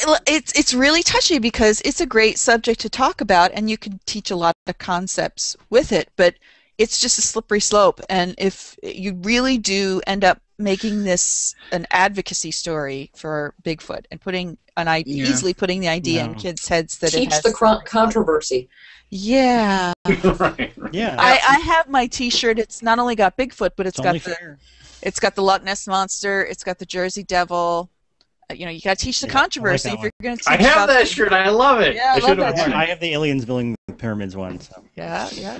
uh, uh, it's it's really touchy because it's a great subject to talk about, and you can teach a lot of concepts with it. But it's just a slippery slope. And if you really do end up making this an advocacy story for Bigfoot and putting an I- Yeah. easily putting the idea in kids' heads that it Teach has the cron- controversy. yeah. right, right. Yeah. I, I have my T-shirt. It's not only got Bigfoot, but it's it's got the fair. it's got the Loch Ness monster. It's got the Jersey Devil. Uh, You know, you got to teach the Yeah, I like controversy if you're going to teach I have about that the- shirt. I love it. Yeah, I love should've that worn shirt. I it. have the aliens building the pyramids one. So. Yeah, yeah.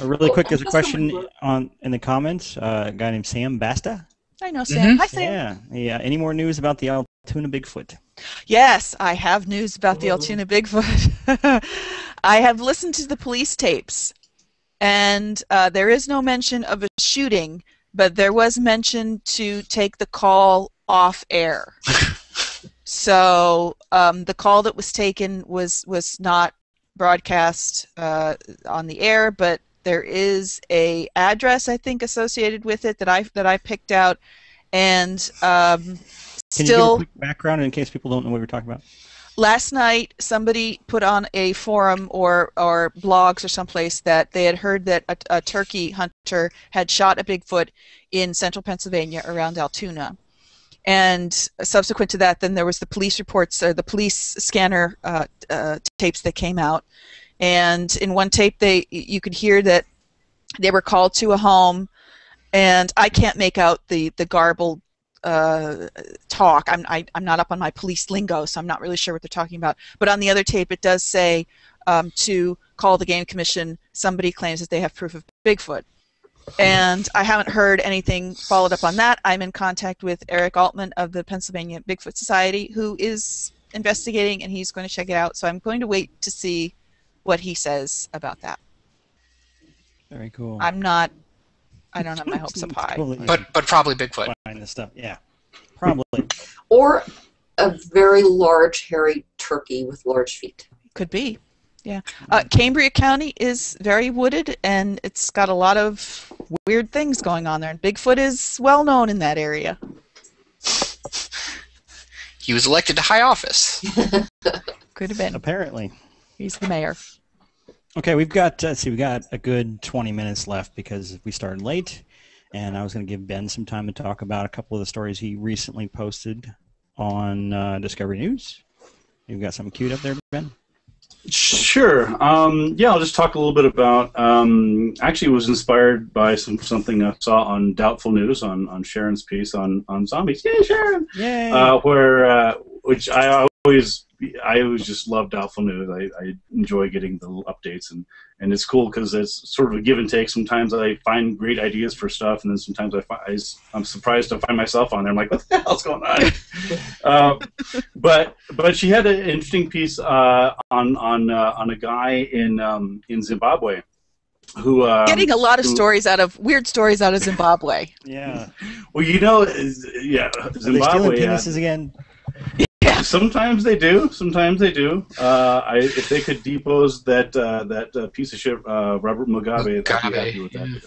Uh, really quick, there's a question on in the comments. Uh, a guy named Sam Basta. I know, Sam. Mhm. Hi, Sam. Yeah, yeah. Any more news about the Altoona Bigfoot? Yes, I have news about the Altoona Bigfoot. I have listened to the police tapes, and uh, there is no mention of a shooting, but there was mention to take the call off air. so um, the call that was taken was was not broadcast uh, on the air, but there is a address I think associated with it that I that I picked out, and um, Can still. you give a quick background in case people don't know what we're talking about? last night somebody put on a forum or or blogs or someplace that they had heard that a, a turkey hunter had shot a bigfoot in central pennsylvania around altoona and subsequent to that then there was the police reports or the police scanner uh, uh, tapes that came out and in one tape they you could hear that they were called to a home and i can't make out the the garbled uh, talk. I'm I, I'm not up on my police lingo, so I'm not really sure what they're talking about. But on the other tape, it does say um, to call the game commission. Somebody claims that they have proof of Bigfoot, and I haven't heard anything followed up on that. I'm in contact with Eric Altman of the Pennsylvania Bigfoot Society, who is investigating, and he's going to check it out. So I'm going to wait to see what he says about that. Very cool. I'm not. I don't have my hopes up high. Totally But but probably Bigfoot. find this stuff. Yeah, probably. Or a very large hairy turkey with large feet. Could be. Yeah. Uh, Cambria County is very wooded and it's got a lot of weird things going on there. And Bigfoot is well known in that area. He was elected to high office. Could have been. Apparently. He's the mayor. Okay, we've got uh, let's see, we got a good 20 minutes left because we started late, and I was going to give Ben some time to talk about a couple of the stories he recently posted on uh, Discovery News. You've got something queued up there, Ben? Sure. Um, yeah, I'll just talk a little bit about. Um, actually, was inspired by some something I saw on Doubtful News on, on Sharon's piece on, on zombies. Yay, Sharon! Yay! Uh, where uh, which I always I always just love Doubtful News. I, I enjoy getting the updates and, and it's cool because it's sort of a give and take. Sometimes I find great ideas for stuff, and then sometimes I find, I, am surprised to find myself on there. I'm like, what the hell's going on? uh, but but she had an interesting piece uh, on on uh, on a guy in um, in Zimbabwe who um, Getting a lot of who- stories out of weird stories out of Zimbabwe. yeah. Well, you know, is- yeah, Are they Zimbabwe. stealing yeah. penises again? Sometimes they do. Sometimes they do. Uh, I, if they could depose that uh, that uh, piece of shit, uh, Robert Mugabe, I'd be happy with that. yeah.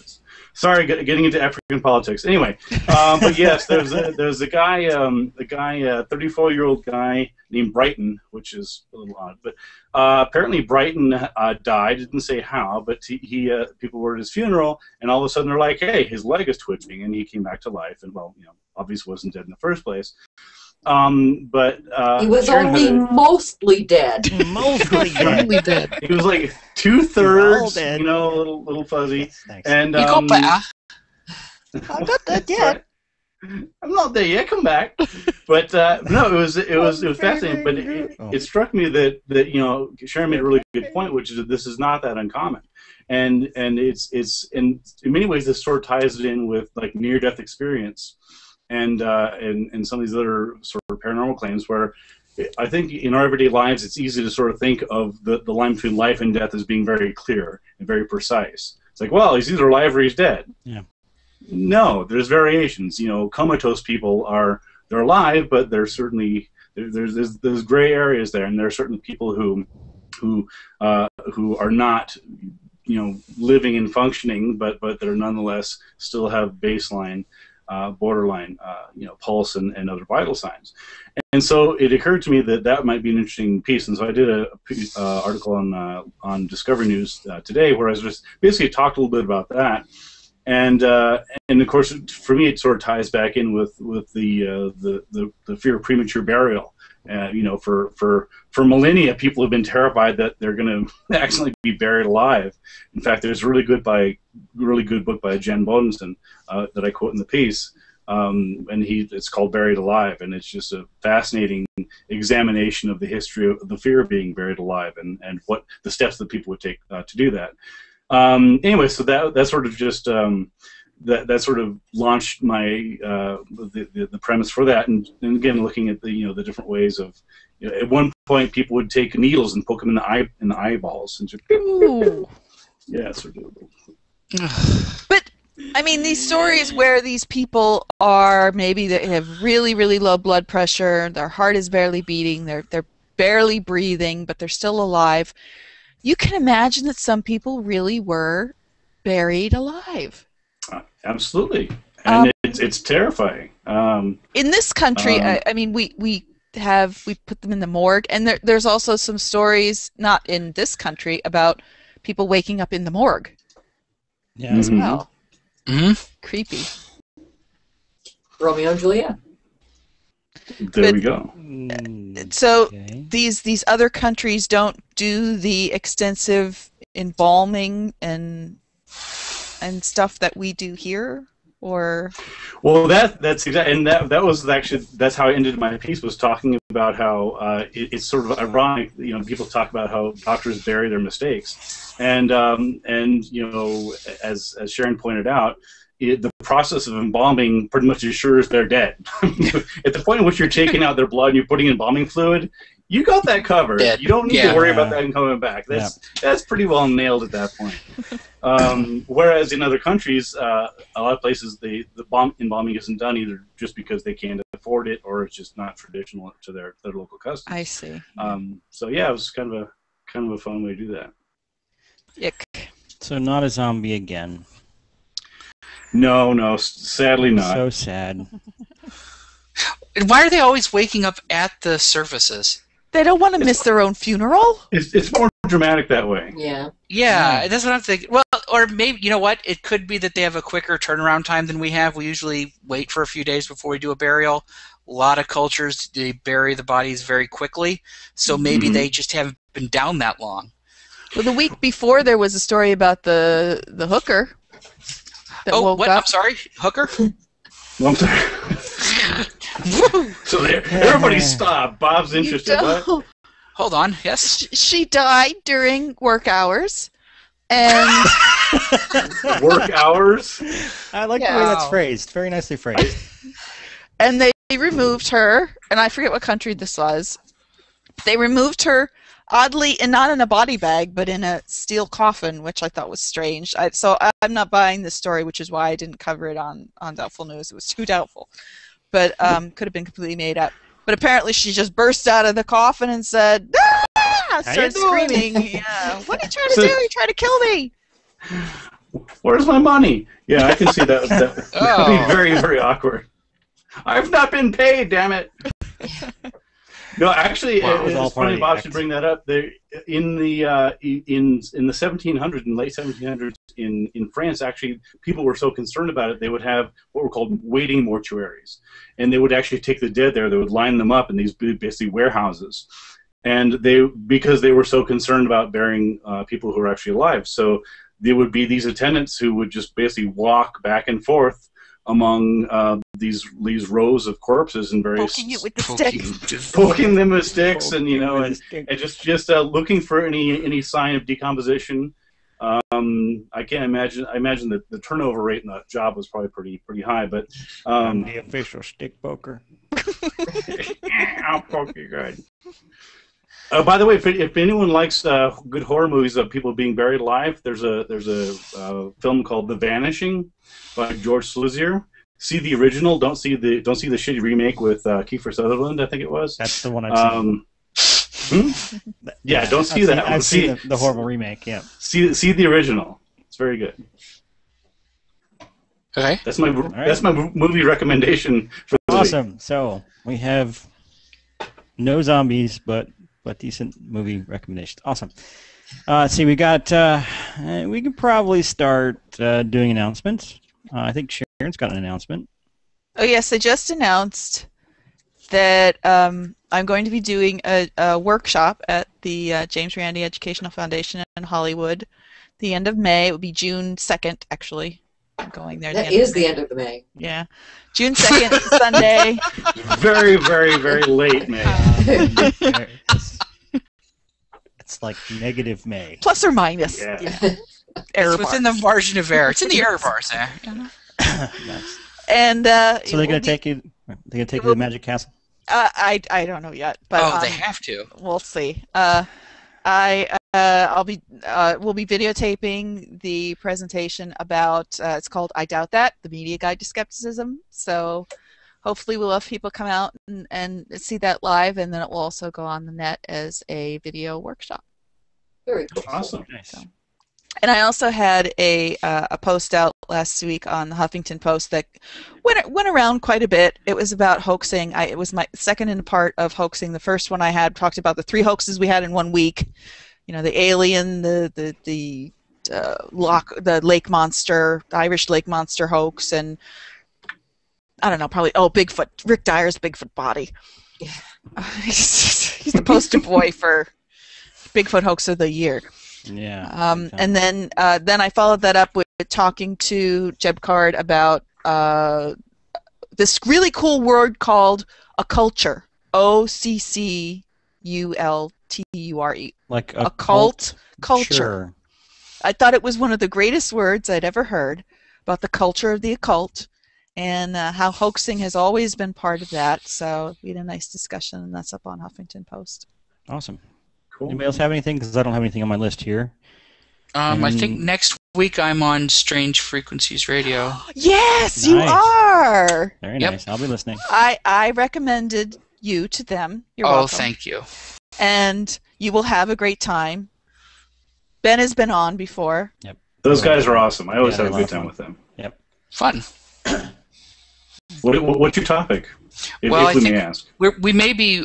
Sorry, getting into African politics. Anyway, um, but yes, there's a, there's a guy, um, a guy, a 34 year old guy named Brighton, which is a little odd, but uh, apparently Brighton uh, died. Didn't say how, but he, he uh, people were at his funeral, and all of a sudden they're like, "Hey, his leg is twitching," and he came back to life. And well, you know, obviously wasn't dead in the first place. Um, but uh, He was Sharon only a- mostly dead. Mostly Finally dead. he was like two all thirds, dead. you know, a little little fuzzy, Thanks. and You go um, back. I'm not dead yet. I'm not there yet. Come back. But uh, no, it was it was it was fascinating. But it, Oh. it struck me that that you know Sharon made a really good point, which is that this is not that uncommon, and and it's it's in in many ways this sort of ties it in with like near death experience, and uh, and and some of these other sort of paranormal claims where. I think in our everyday lives, it's easy to sort of think of the, the line between life and death as being very clear and very precise. It's like, well, he's either alive or he's dead. Yeah. No, there's variations. You know, comatose people are they're alive, but they're certainly there's, there's there's gray areas there, and there are certain people who who uh, who are not you know living and functioning, but but they're nonetheless still have baseline uh, borderline, uh, you know, pulse and, and other vital signs. And so it occurred to me that that might be an interesting piece. And so I did a, uh, article on uh, on Discovery News uh, today where I was just basically talked a little bit about that. And and of course, for me, it sort of ties back in with with the the, the, the fear of premature burial. Uh, you know, for, for, for millennia, people have been terrified that they're going to accidentally be buried alive. In fact, there's a really good by really good book by Jan Bondeson uh, that I quote in the piece, um, and he it's called Buried Alive, and it's just a fascinating examination of the history of the fear of being buried alive and, and what the steps that people would take uh, to do that. Um, anyway, so that that sort of just um, that that sort of launched my uh, the, the, the premise for that, and, and again looking at the you know the different ways of you know, at one point people would take needles and poke them in the eye in the eyeballs and just yeah sort of. but I mean, these stories where these people are maybe they have really really low blood pressure, their heart is barely beating, they're they're barely breathing, but they're still alive. You can imagine that some people really were buried alive. Absolutely, and um, it's it's terrifying. Um, in this country, um, I, I, mean, we we have we put them in the morgue, and there, there's also some stories not in this country about people waking up in the morgue. Yeah, as mm-hmm. well. Mm-hmm. Creepy. Romeo and Juliet. There but, we go. Mm, so okay. these these other countries don't do the extensive embalming and and stuff that we do here or well that that's exactly and that that was actually that's how i ended my piece was talking about how uh, it, it's sort of ironic you know people talk about how doctors bury their mistakes and um, and you know as as sharon pointed out it, the process of embalming pretty much ensures they're dead. At the point in which you're taking out their blood and you're putting in embalming fluid, you got that covered. Dead. You don't need yeah. to worry about that coming back. That's yeah. that's pretty well nailed at that point. Um, whereas in other countries, uh, a lot of places, the the bomb embalming isn't done either just because they can't afford it or it's just not traditional to their, their local customs. I see. Um, so yeah, it was kind of a kind of a fun way to do that. Ick. So not a zombie again. No, no, sadly not. So sad. Why are they always waking up at the services? They don't want to miss their own funeral. It's, it's more dramatic that way. Yeah. Yeah, that's what I'm thinking. Well, or maybe you know what? It could be that they have a quicker turnaround time than we have. We usually wait for a few days before we do a burial. A lot of cultures they bury the bodies very quickly, so maybe mm-hmm. they just haven't been down that long. Well, the week before there was a story about the the hooker that oh, what? up. I'm sorry, hooker. I'm sorry. So there, everybody stop. Bob's interested. What? Hold on. Yes. She died during work hours, and work hours. I like yeah. the way that's phrased. Very nicely phrased. and they removed her, and I forget what country this was. They removed her oddly, and not in a body bag, but in a steel coffin, which I thought was strange. I, so I'm not buying this story, which is why I didn't cover it on on Doubtful News. It was too doubtful, but um, could have been completely made up. But apparently, she just burst out of the coffin and said, "Ah!" Started screaming. yeah. What are you trying to do? You trying to kill me? Where's my money? Yeah, I can see that. That would oh. be very, very awkward. I've not been paid. Damn it. No, actually, wow, it, it's funny. Bob should bring that up. There, in the uh, in in the 1700s, in late 1700s, in in France, actually, people were so concerned about it, they would have what were called waiting mortuaries, and they would actually take the dead there. They would line them up in these basically warehouses, and they because they were so concerned about burying uh, people who were actually alive. So there would be these attendants who would just basically walk back and forth among uh, these these rows of corpses and various poking it with the sticks, poking them with sticks, and you know, and, and just just uh, looking for any any sign of decomposition. Um, I can't imagine. I imagine that the turnover rate in that job was probably pretty pretty high, but um, the official stick poker. I'll poke you good. Uh, by the way, if, if anyone likes uh, good horror movies of people being buried alive, there's a there's a uh, film called The Vanishing by George Sluizer. See the original. Don't see the don't see the shitty remake with uh, Kiefer Sutherland. I think it was. That's the one I've um, seen. Hmm? Yeah, don't see I've that. Seen, I've see seen the, the, horrible remake. Yeah. See see the original. It's very good. Okay. That's my right. that's my movie recommendation for the week. Awesome. So we have no zombies, but but decent movie recommendations. Awesome. Uh, see, we got. Uh, uh, we can probably start uh, doing announcements. Uh, I think Sharon's got an announcement. Oh yes, I just announced that um, I'm going to be doing a, a workshop at the uh, James Randi Educational Foundation in Hollywood. The end of May. It will be June 2nd, actually. I'm going there. That the end is of the May. end of the May. Yeah, June 2nd, Sunday. Very, very, very late, man. There- it's, it's like negative May. Plus or minus. Yeah. Error It's within the margin of error. It's in the error bars there. Nice. And uh, So they're gonna will take you. They're gonna take you to the Magic Castle. Uh, I I don't know yet, but oh, they um, have to. we'll see. Uh, I uh, I'll be uh, we'll be videotaping the presentation about uh, it's called I doubt that the media guide to skepticism. So hopefully we'll have people come out and, and see that live, and then it will also go on the net as a video workshop. Very cool. Awesome. Nice. And I also had a uh, a post out last week on the Huffington Post that went went around quite a bit. It was about hoaxing. I, it was my second in part of hoaxing. The first one I had talked about the three hoaxes we had in one week. You know, the alien, the the the uh, lock, the lake monster, the Irish lake monster hoax, and I don't know, probably oh Bigfoot, Rick Dyer's Bigfoot body. he's, he's the poster boy for Bigfoot hoax of the year. Yeah. Um, and then uh, then I followed that up with talking to Jeb Card about uh, this really cool word called occulture. O C C U L T U R E. like A cult culture. Sure. I thought it was one of the greatest words I'd ever heard about the culture of the occult and uh, how hoaxing has always been part of that. So we had a nice discussion, and that's up on Huffington Post. Awesome. Cool. Anybody else have anything? Because I don't have anything on my list here. Um, I think next week I'm on Strange Frequencies Radio. Yes, you are. Very Yep. nice. I'll be listening. I I recommended you to them. You're oh, welcome. thank you. and you will have a great time. Ben has been on before. Yep. Those guys are awesome. I always Yeah, have a good time with them. Yep. Fun. What, what, what's your topic? If, Well, if I we think- may ask. We're, we may be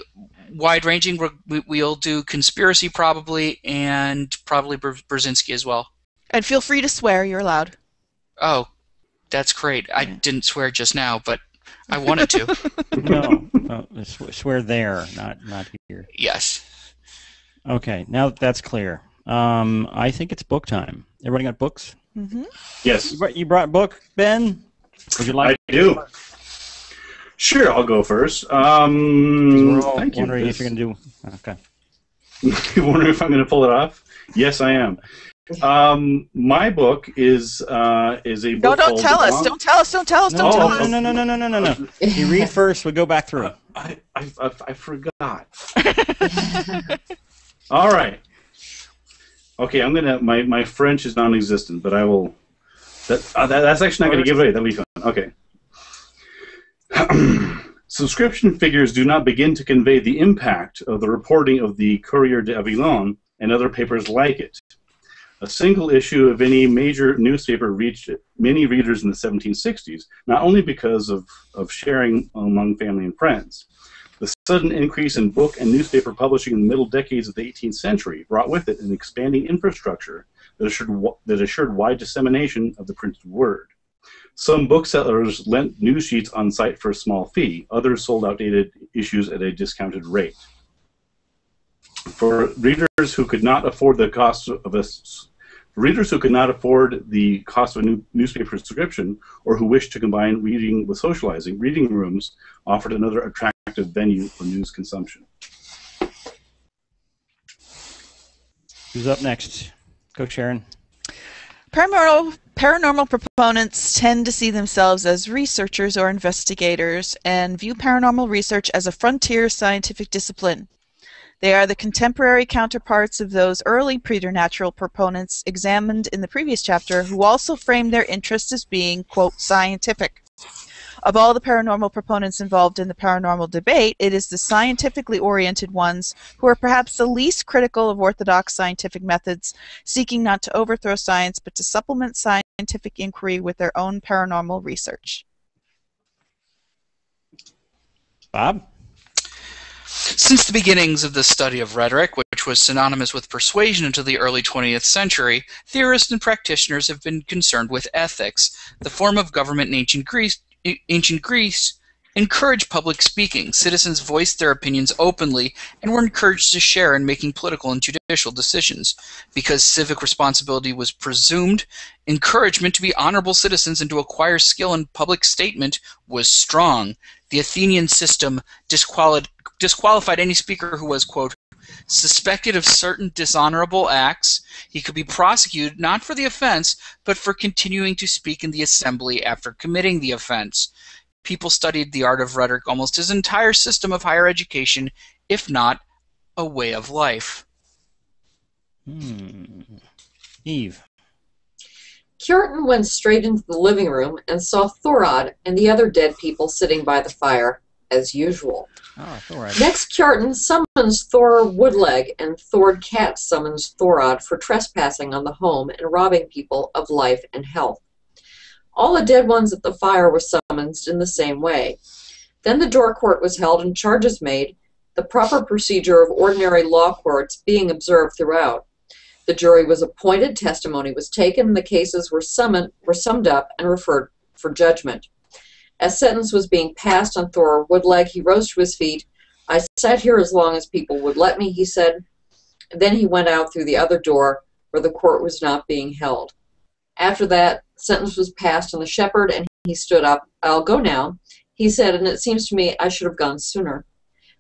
wide ranging. We're, we, we'll do conspiracy probably, and probably Br- Brzezinski as well. And feel free to swear. You're allowed. Oh, that's great. I didn't swear just now, but I wanted to. no, no swear there, not not here. yes. Okay, now that that's clear. Um, I think it's book time. Everybody got books? hmm Yes, You brought, you brought book, Ben? Would you like? I do. Sure, I'll go first. 'Cause Um, thank you. wondering if you're gonna do. Okay. you wondering if I'm going to pull it off? Yes, I am. Um, my book is uh, is a No, book don't tell us. Don't tell us. Don't tell us. No, Don't Oh, tell us. no, no, no, no, no, no, no. You read first. We go back through. I, I, I, I forgot. All right. Okay, I'm gonna. My, my French is non-existent, but I will. That, uh, that that's actually not gonna give it away. That'll be fun. Okay. Subscription figures do not begin to convey the impact of the reporting of the Courrier d'Avignon and other papers like it. A single issue of any major newspaper reached many readers in the 1760s, not only because of, of sharing among family and friends. The sudden increase in book and newspaper publishing in the middle decades of the 18th century brought with it an expanding infrastructure that assured, that assured wide dissemination of the printed word. Some booksellers lent news sheets on site for a small fee. Others sold outdated issues at a discounted rate. For readers who could not afford the cost of a readers who could not afford the cost of a new newspaper subscription or who wished to combine reading with socializing, reading rooms offered another attractive venue for news consumption. Who's up next? Go, Sharon. Paranormal, paranormal proponents tend to see themselves as researchers or investigators and view paranormal research as a frontier scientific discipline. They are the contemporary counterparts of those early preternatural proponents examined in the previous chapter who also framed their interest as being, quote, scientific. Of all the paranormal proponents involved in the paranormal debate, it is the scientifically oriented ones who are perhaps the least critical of orthodox scientific methods, seeking not to overthrow science but to supplement scientific inquiry with their own paranormal research. Bob? Since the beginnings of the study of rhetoric, which was synonymous with persuasion until the early 20th century, theorists and practitioners have been concerned with ethics, the form of government in ancient Greece, ancient Greece encouraged public speaking. Citizens voiced their opinions openly and were encouraged to share in making political and judicial decisions. Because civic responsibility was presumed, encouragement to be honorable citizens and to acquire skill in public statement was strong. The Athenian system disqualified any speaker who was, quote, suspected of certain dishonorable acts. He could be prosecuted not for the offense, but for continuing to speak in the assembly after committing the offense. People studied the art of rhetoric almost as an entire system of higher education, if not a way of life. Hmm. Eve. Kjartan went straight into the living room and saw Thorod and the other dead people sitting by the fire, as usual. Oh, Thorod. Next, Kjartan summons Thor Woodleg, and Thord Cat summons Thorod for trespassing on the home and robbing people of life and health. All the dead ones at the fire were summoned in the same way. Then the door court was held and charges made, the proper procedure of ordinary law courts being observed throughout. The jury was appointed, testimony was taken, and the cases were summoned were summed up and referred for judgment. As sentence was being passed on Thor Woodleg, he rose to his feet. I sat here as long as people would let me, he said. Then he went out through the other door where the court was not being held. After that, sentence was passed on the shepherd, and he stood up. I'll go now, he said, and it seems to me I should have gone sooner.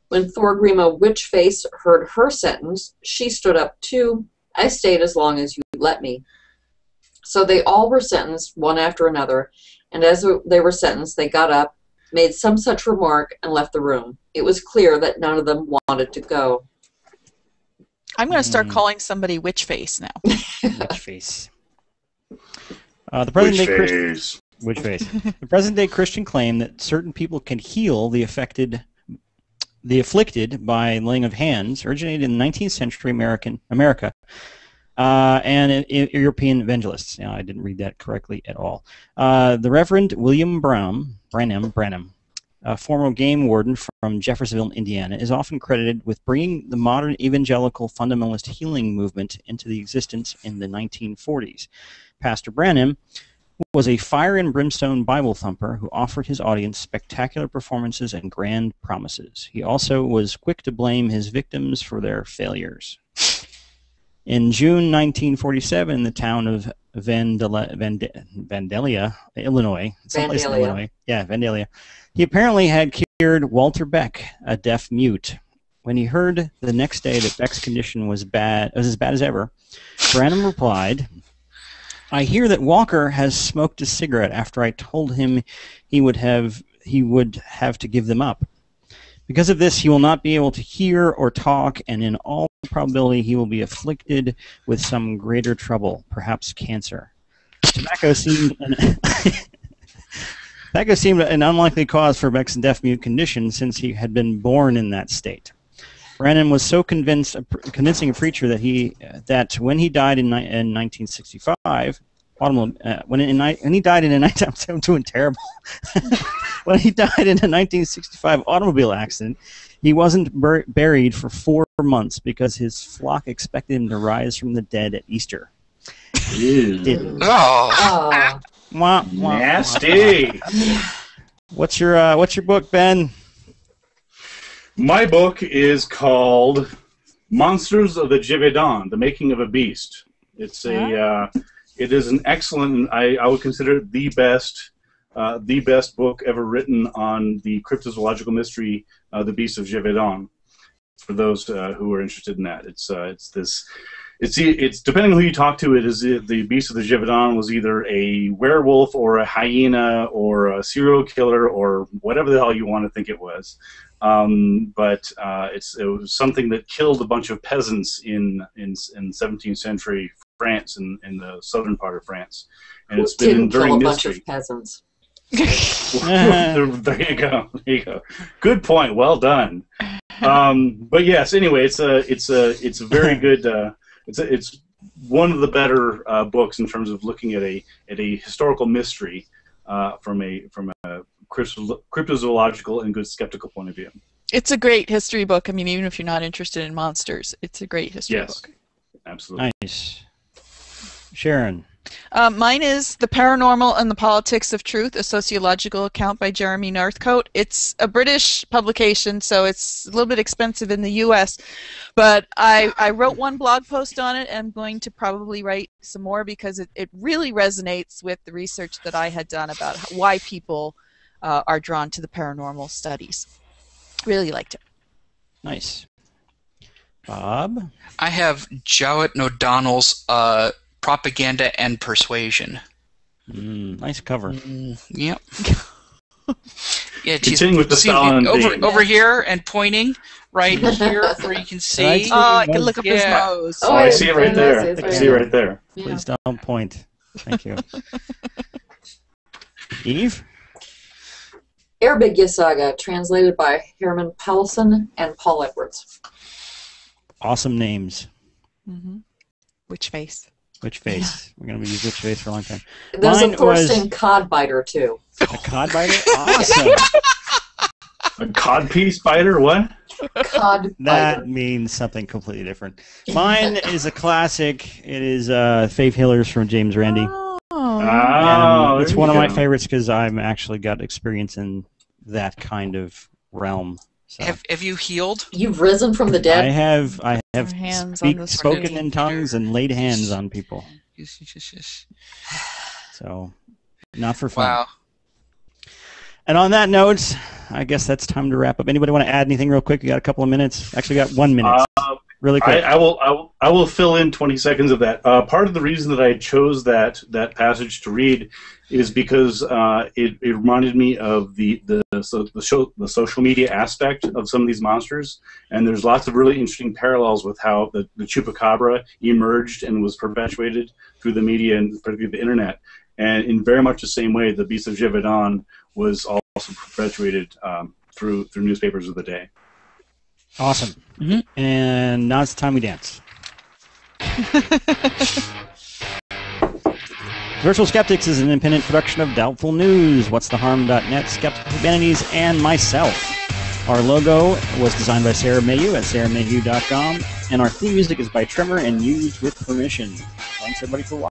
When Thorgrima Witchface heard her sentence, she stood up too. I stayed as long as you let me. So they all were sentenced, one after another, and as they were sentenced, they got up, made some such remark, and left the room. It was clear that none of them wanted to go. I'm going to start Hmm. calling somebody witch face now. Witch face. Uh, the present day Christian, face? which face? the present day Christian claim that certain people can heal the affected, the afflicted by laying of hands originated in the 19th century American America, uh, and i- i- European evangelists. Now, I didn't read that correctly at all. Uh, the Reverend William Brown, Branham, Branham, a former game warden from Jeffersonville, Indiana, is often credited with bringing the modern evangelical fundamentalist healing movement into the existence in the 1940s. Pastor Branham was a fire and brimstone Bible thumper who offered his audience spectacular performances and grand promises. He also was quick to blame his victims for their failures. In June 1947, the town of Vandela, Vand- Vandalia, Illinois, someplace in Illinois, yeah, Vandalia, he apparently had cured Walter Beck, a deaf mute. When he heard the next day that Beck's condition was bad, was as bad as ever, Branham replied, I hear that Walker has smoked a cigarette after I told him he would have he would have to give them up. Because of this, he will not be able to hear or talk, and in all probability, he will be afflicted with some greater trouble, perhaps cancer. Tobacco seemed an, tobacco seemed an unlikely cause for Beck's deaf mute condition, since he had been born in that state. Branham was so convinced, convincing a preacher that he that when he died in, in 1965, automobile, uh, when, in, ni- when he died in a 19, I'm doing terrible. when he died in a 1965 automobile accident, he wasn't bur- buried for four months because his flock expected him to rise from the dead at Easter. Didn't. Oh, Ah, Wah, wah, wah. Nasty. What's your uh, What's your book, Ben? My book is called Monsters of the Gévaudan: The Making of a Beast. It's a uh, it is an excellent. I, I would consider it the best uh, the best book ever written on the cryptozoological mystery, uh, the Beast of Gévaudan. For those uh, who are interested in that, it's uh, it's this. It's it's depending on who you talk to. It is uh, the Beast of the Gévaudan was either a werewolf or a hyena or a serial killer or whatever the hell you want to think it was. Um, but uh, it's it was something that killed a bunch of peasants in in, in 17th century France in, in the southern part of France, and it's been didn't kill enduring a bunch mystery. of peasants? there, there you go. There you go. Good point. Well done. Um, but yes, anyway, it's a it's a it's a very good. Uh, it's a, it's one of the better uh, books in terms of looking at a at a historical mystery uh, from a from a crypto- cryptozoological and good skeptical point of view. It's a great history book. I mean, even if you're not interested in monsters, it's a great history Yes. book. Absolutely. Nice. Sharon. Um, mine is The Paranormal and the Politics of Truth, a sociological account by Jeremy Northcote. It's a British publication, so it's a little bit expensive in the US. But I, I wrote one blog post on it, and I'm going to probably write some more because it, it really resonates with the research that I had done about why people uh, are drawn to the paranormal studies. Really liked it. Nice. Bob. I have Jowett O'Donnell's uh, Propaganda and Persuasion. Mm, nice cover. Mm, yep. yeah, Continuing with the see, Stalin over theme. over here and pointing right here where you can see. Right. Oh, I can look up his nose. Oh, I see it right yeah, there. I right see it right there. Yeah. Please don't point. Thank you. Eve. Eyrbyggja Saga, translated by Hermann Pálsson and Paul Edwards. Awesome names. hmm Which face? Which face? We're gonna be using which face for a long time. There's Mine a Thorstein was- Codbiter too. A codbiter. Awesome. A cod codpiece spider? What? Codbiter. That means something completely different. Mine is a classic. It is uh, Faith Healers from James Randi. Oh. Oh, And it's one you of my favorites because I'm actually got experience in that kind of realm. So Have Have you healed? You've risen from the dead. I have I have hands speak, on spoken in tongues and laid hands on people. So not for fun. Wow. And on that note, I guess that's time to wrap up. Anybody want to add anything real quick? We got a couple of minutes. Actually, got one minute. Uh, really I, quick. I will. I will. I will fill in 20 seconds of that. Uh, part of the reason that I chose that that passage to read is because uh, it, it reminded me of the the so the, show, the social media aspect of some of these monsters, and there's lots of really interesting parallels with how the, the chupacabra emerged and was perpetuated through the media and particularly the internet. And in very much the same way, the Beast of Gévaudan was also perpetuated um, through through newspapers of the day. Awesome. Mhm. And now it's time we dance. Virtual Skeptics is an independent production of Doubtful News, WhatsTheHarm.net, Skeptical Humanities, and myself. Our logo was designed by Sara Mayhew at saramayhew.com, and our theme music is by Tremor and used with permission. Thanks everybody for watching.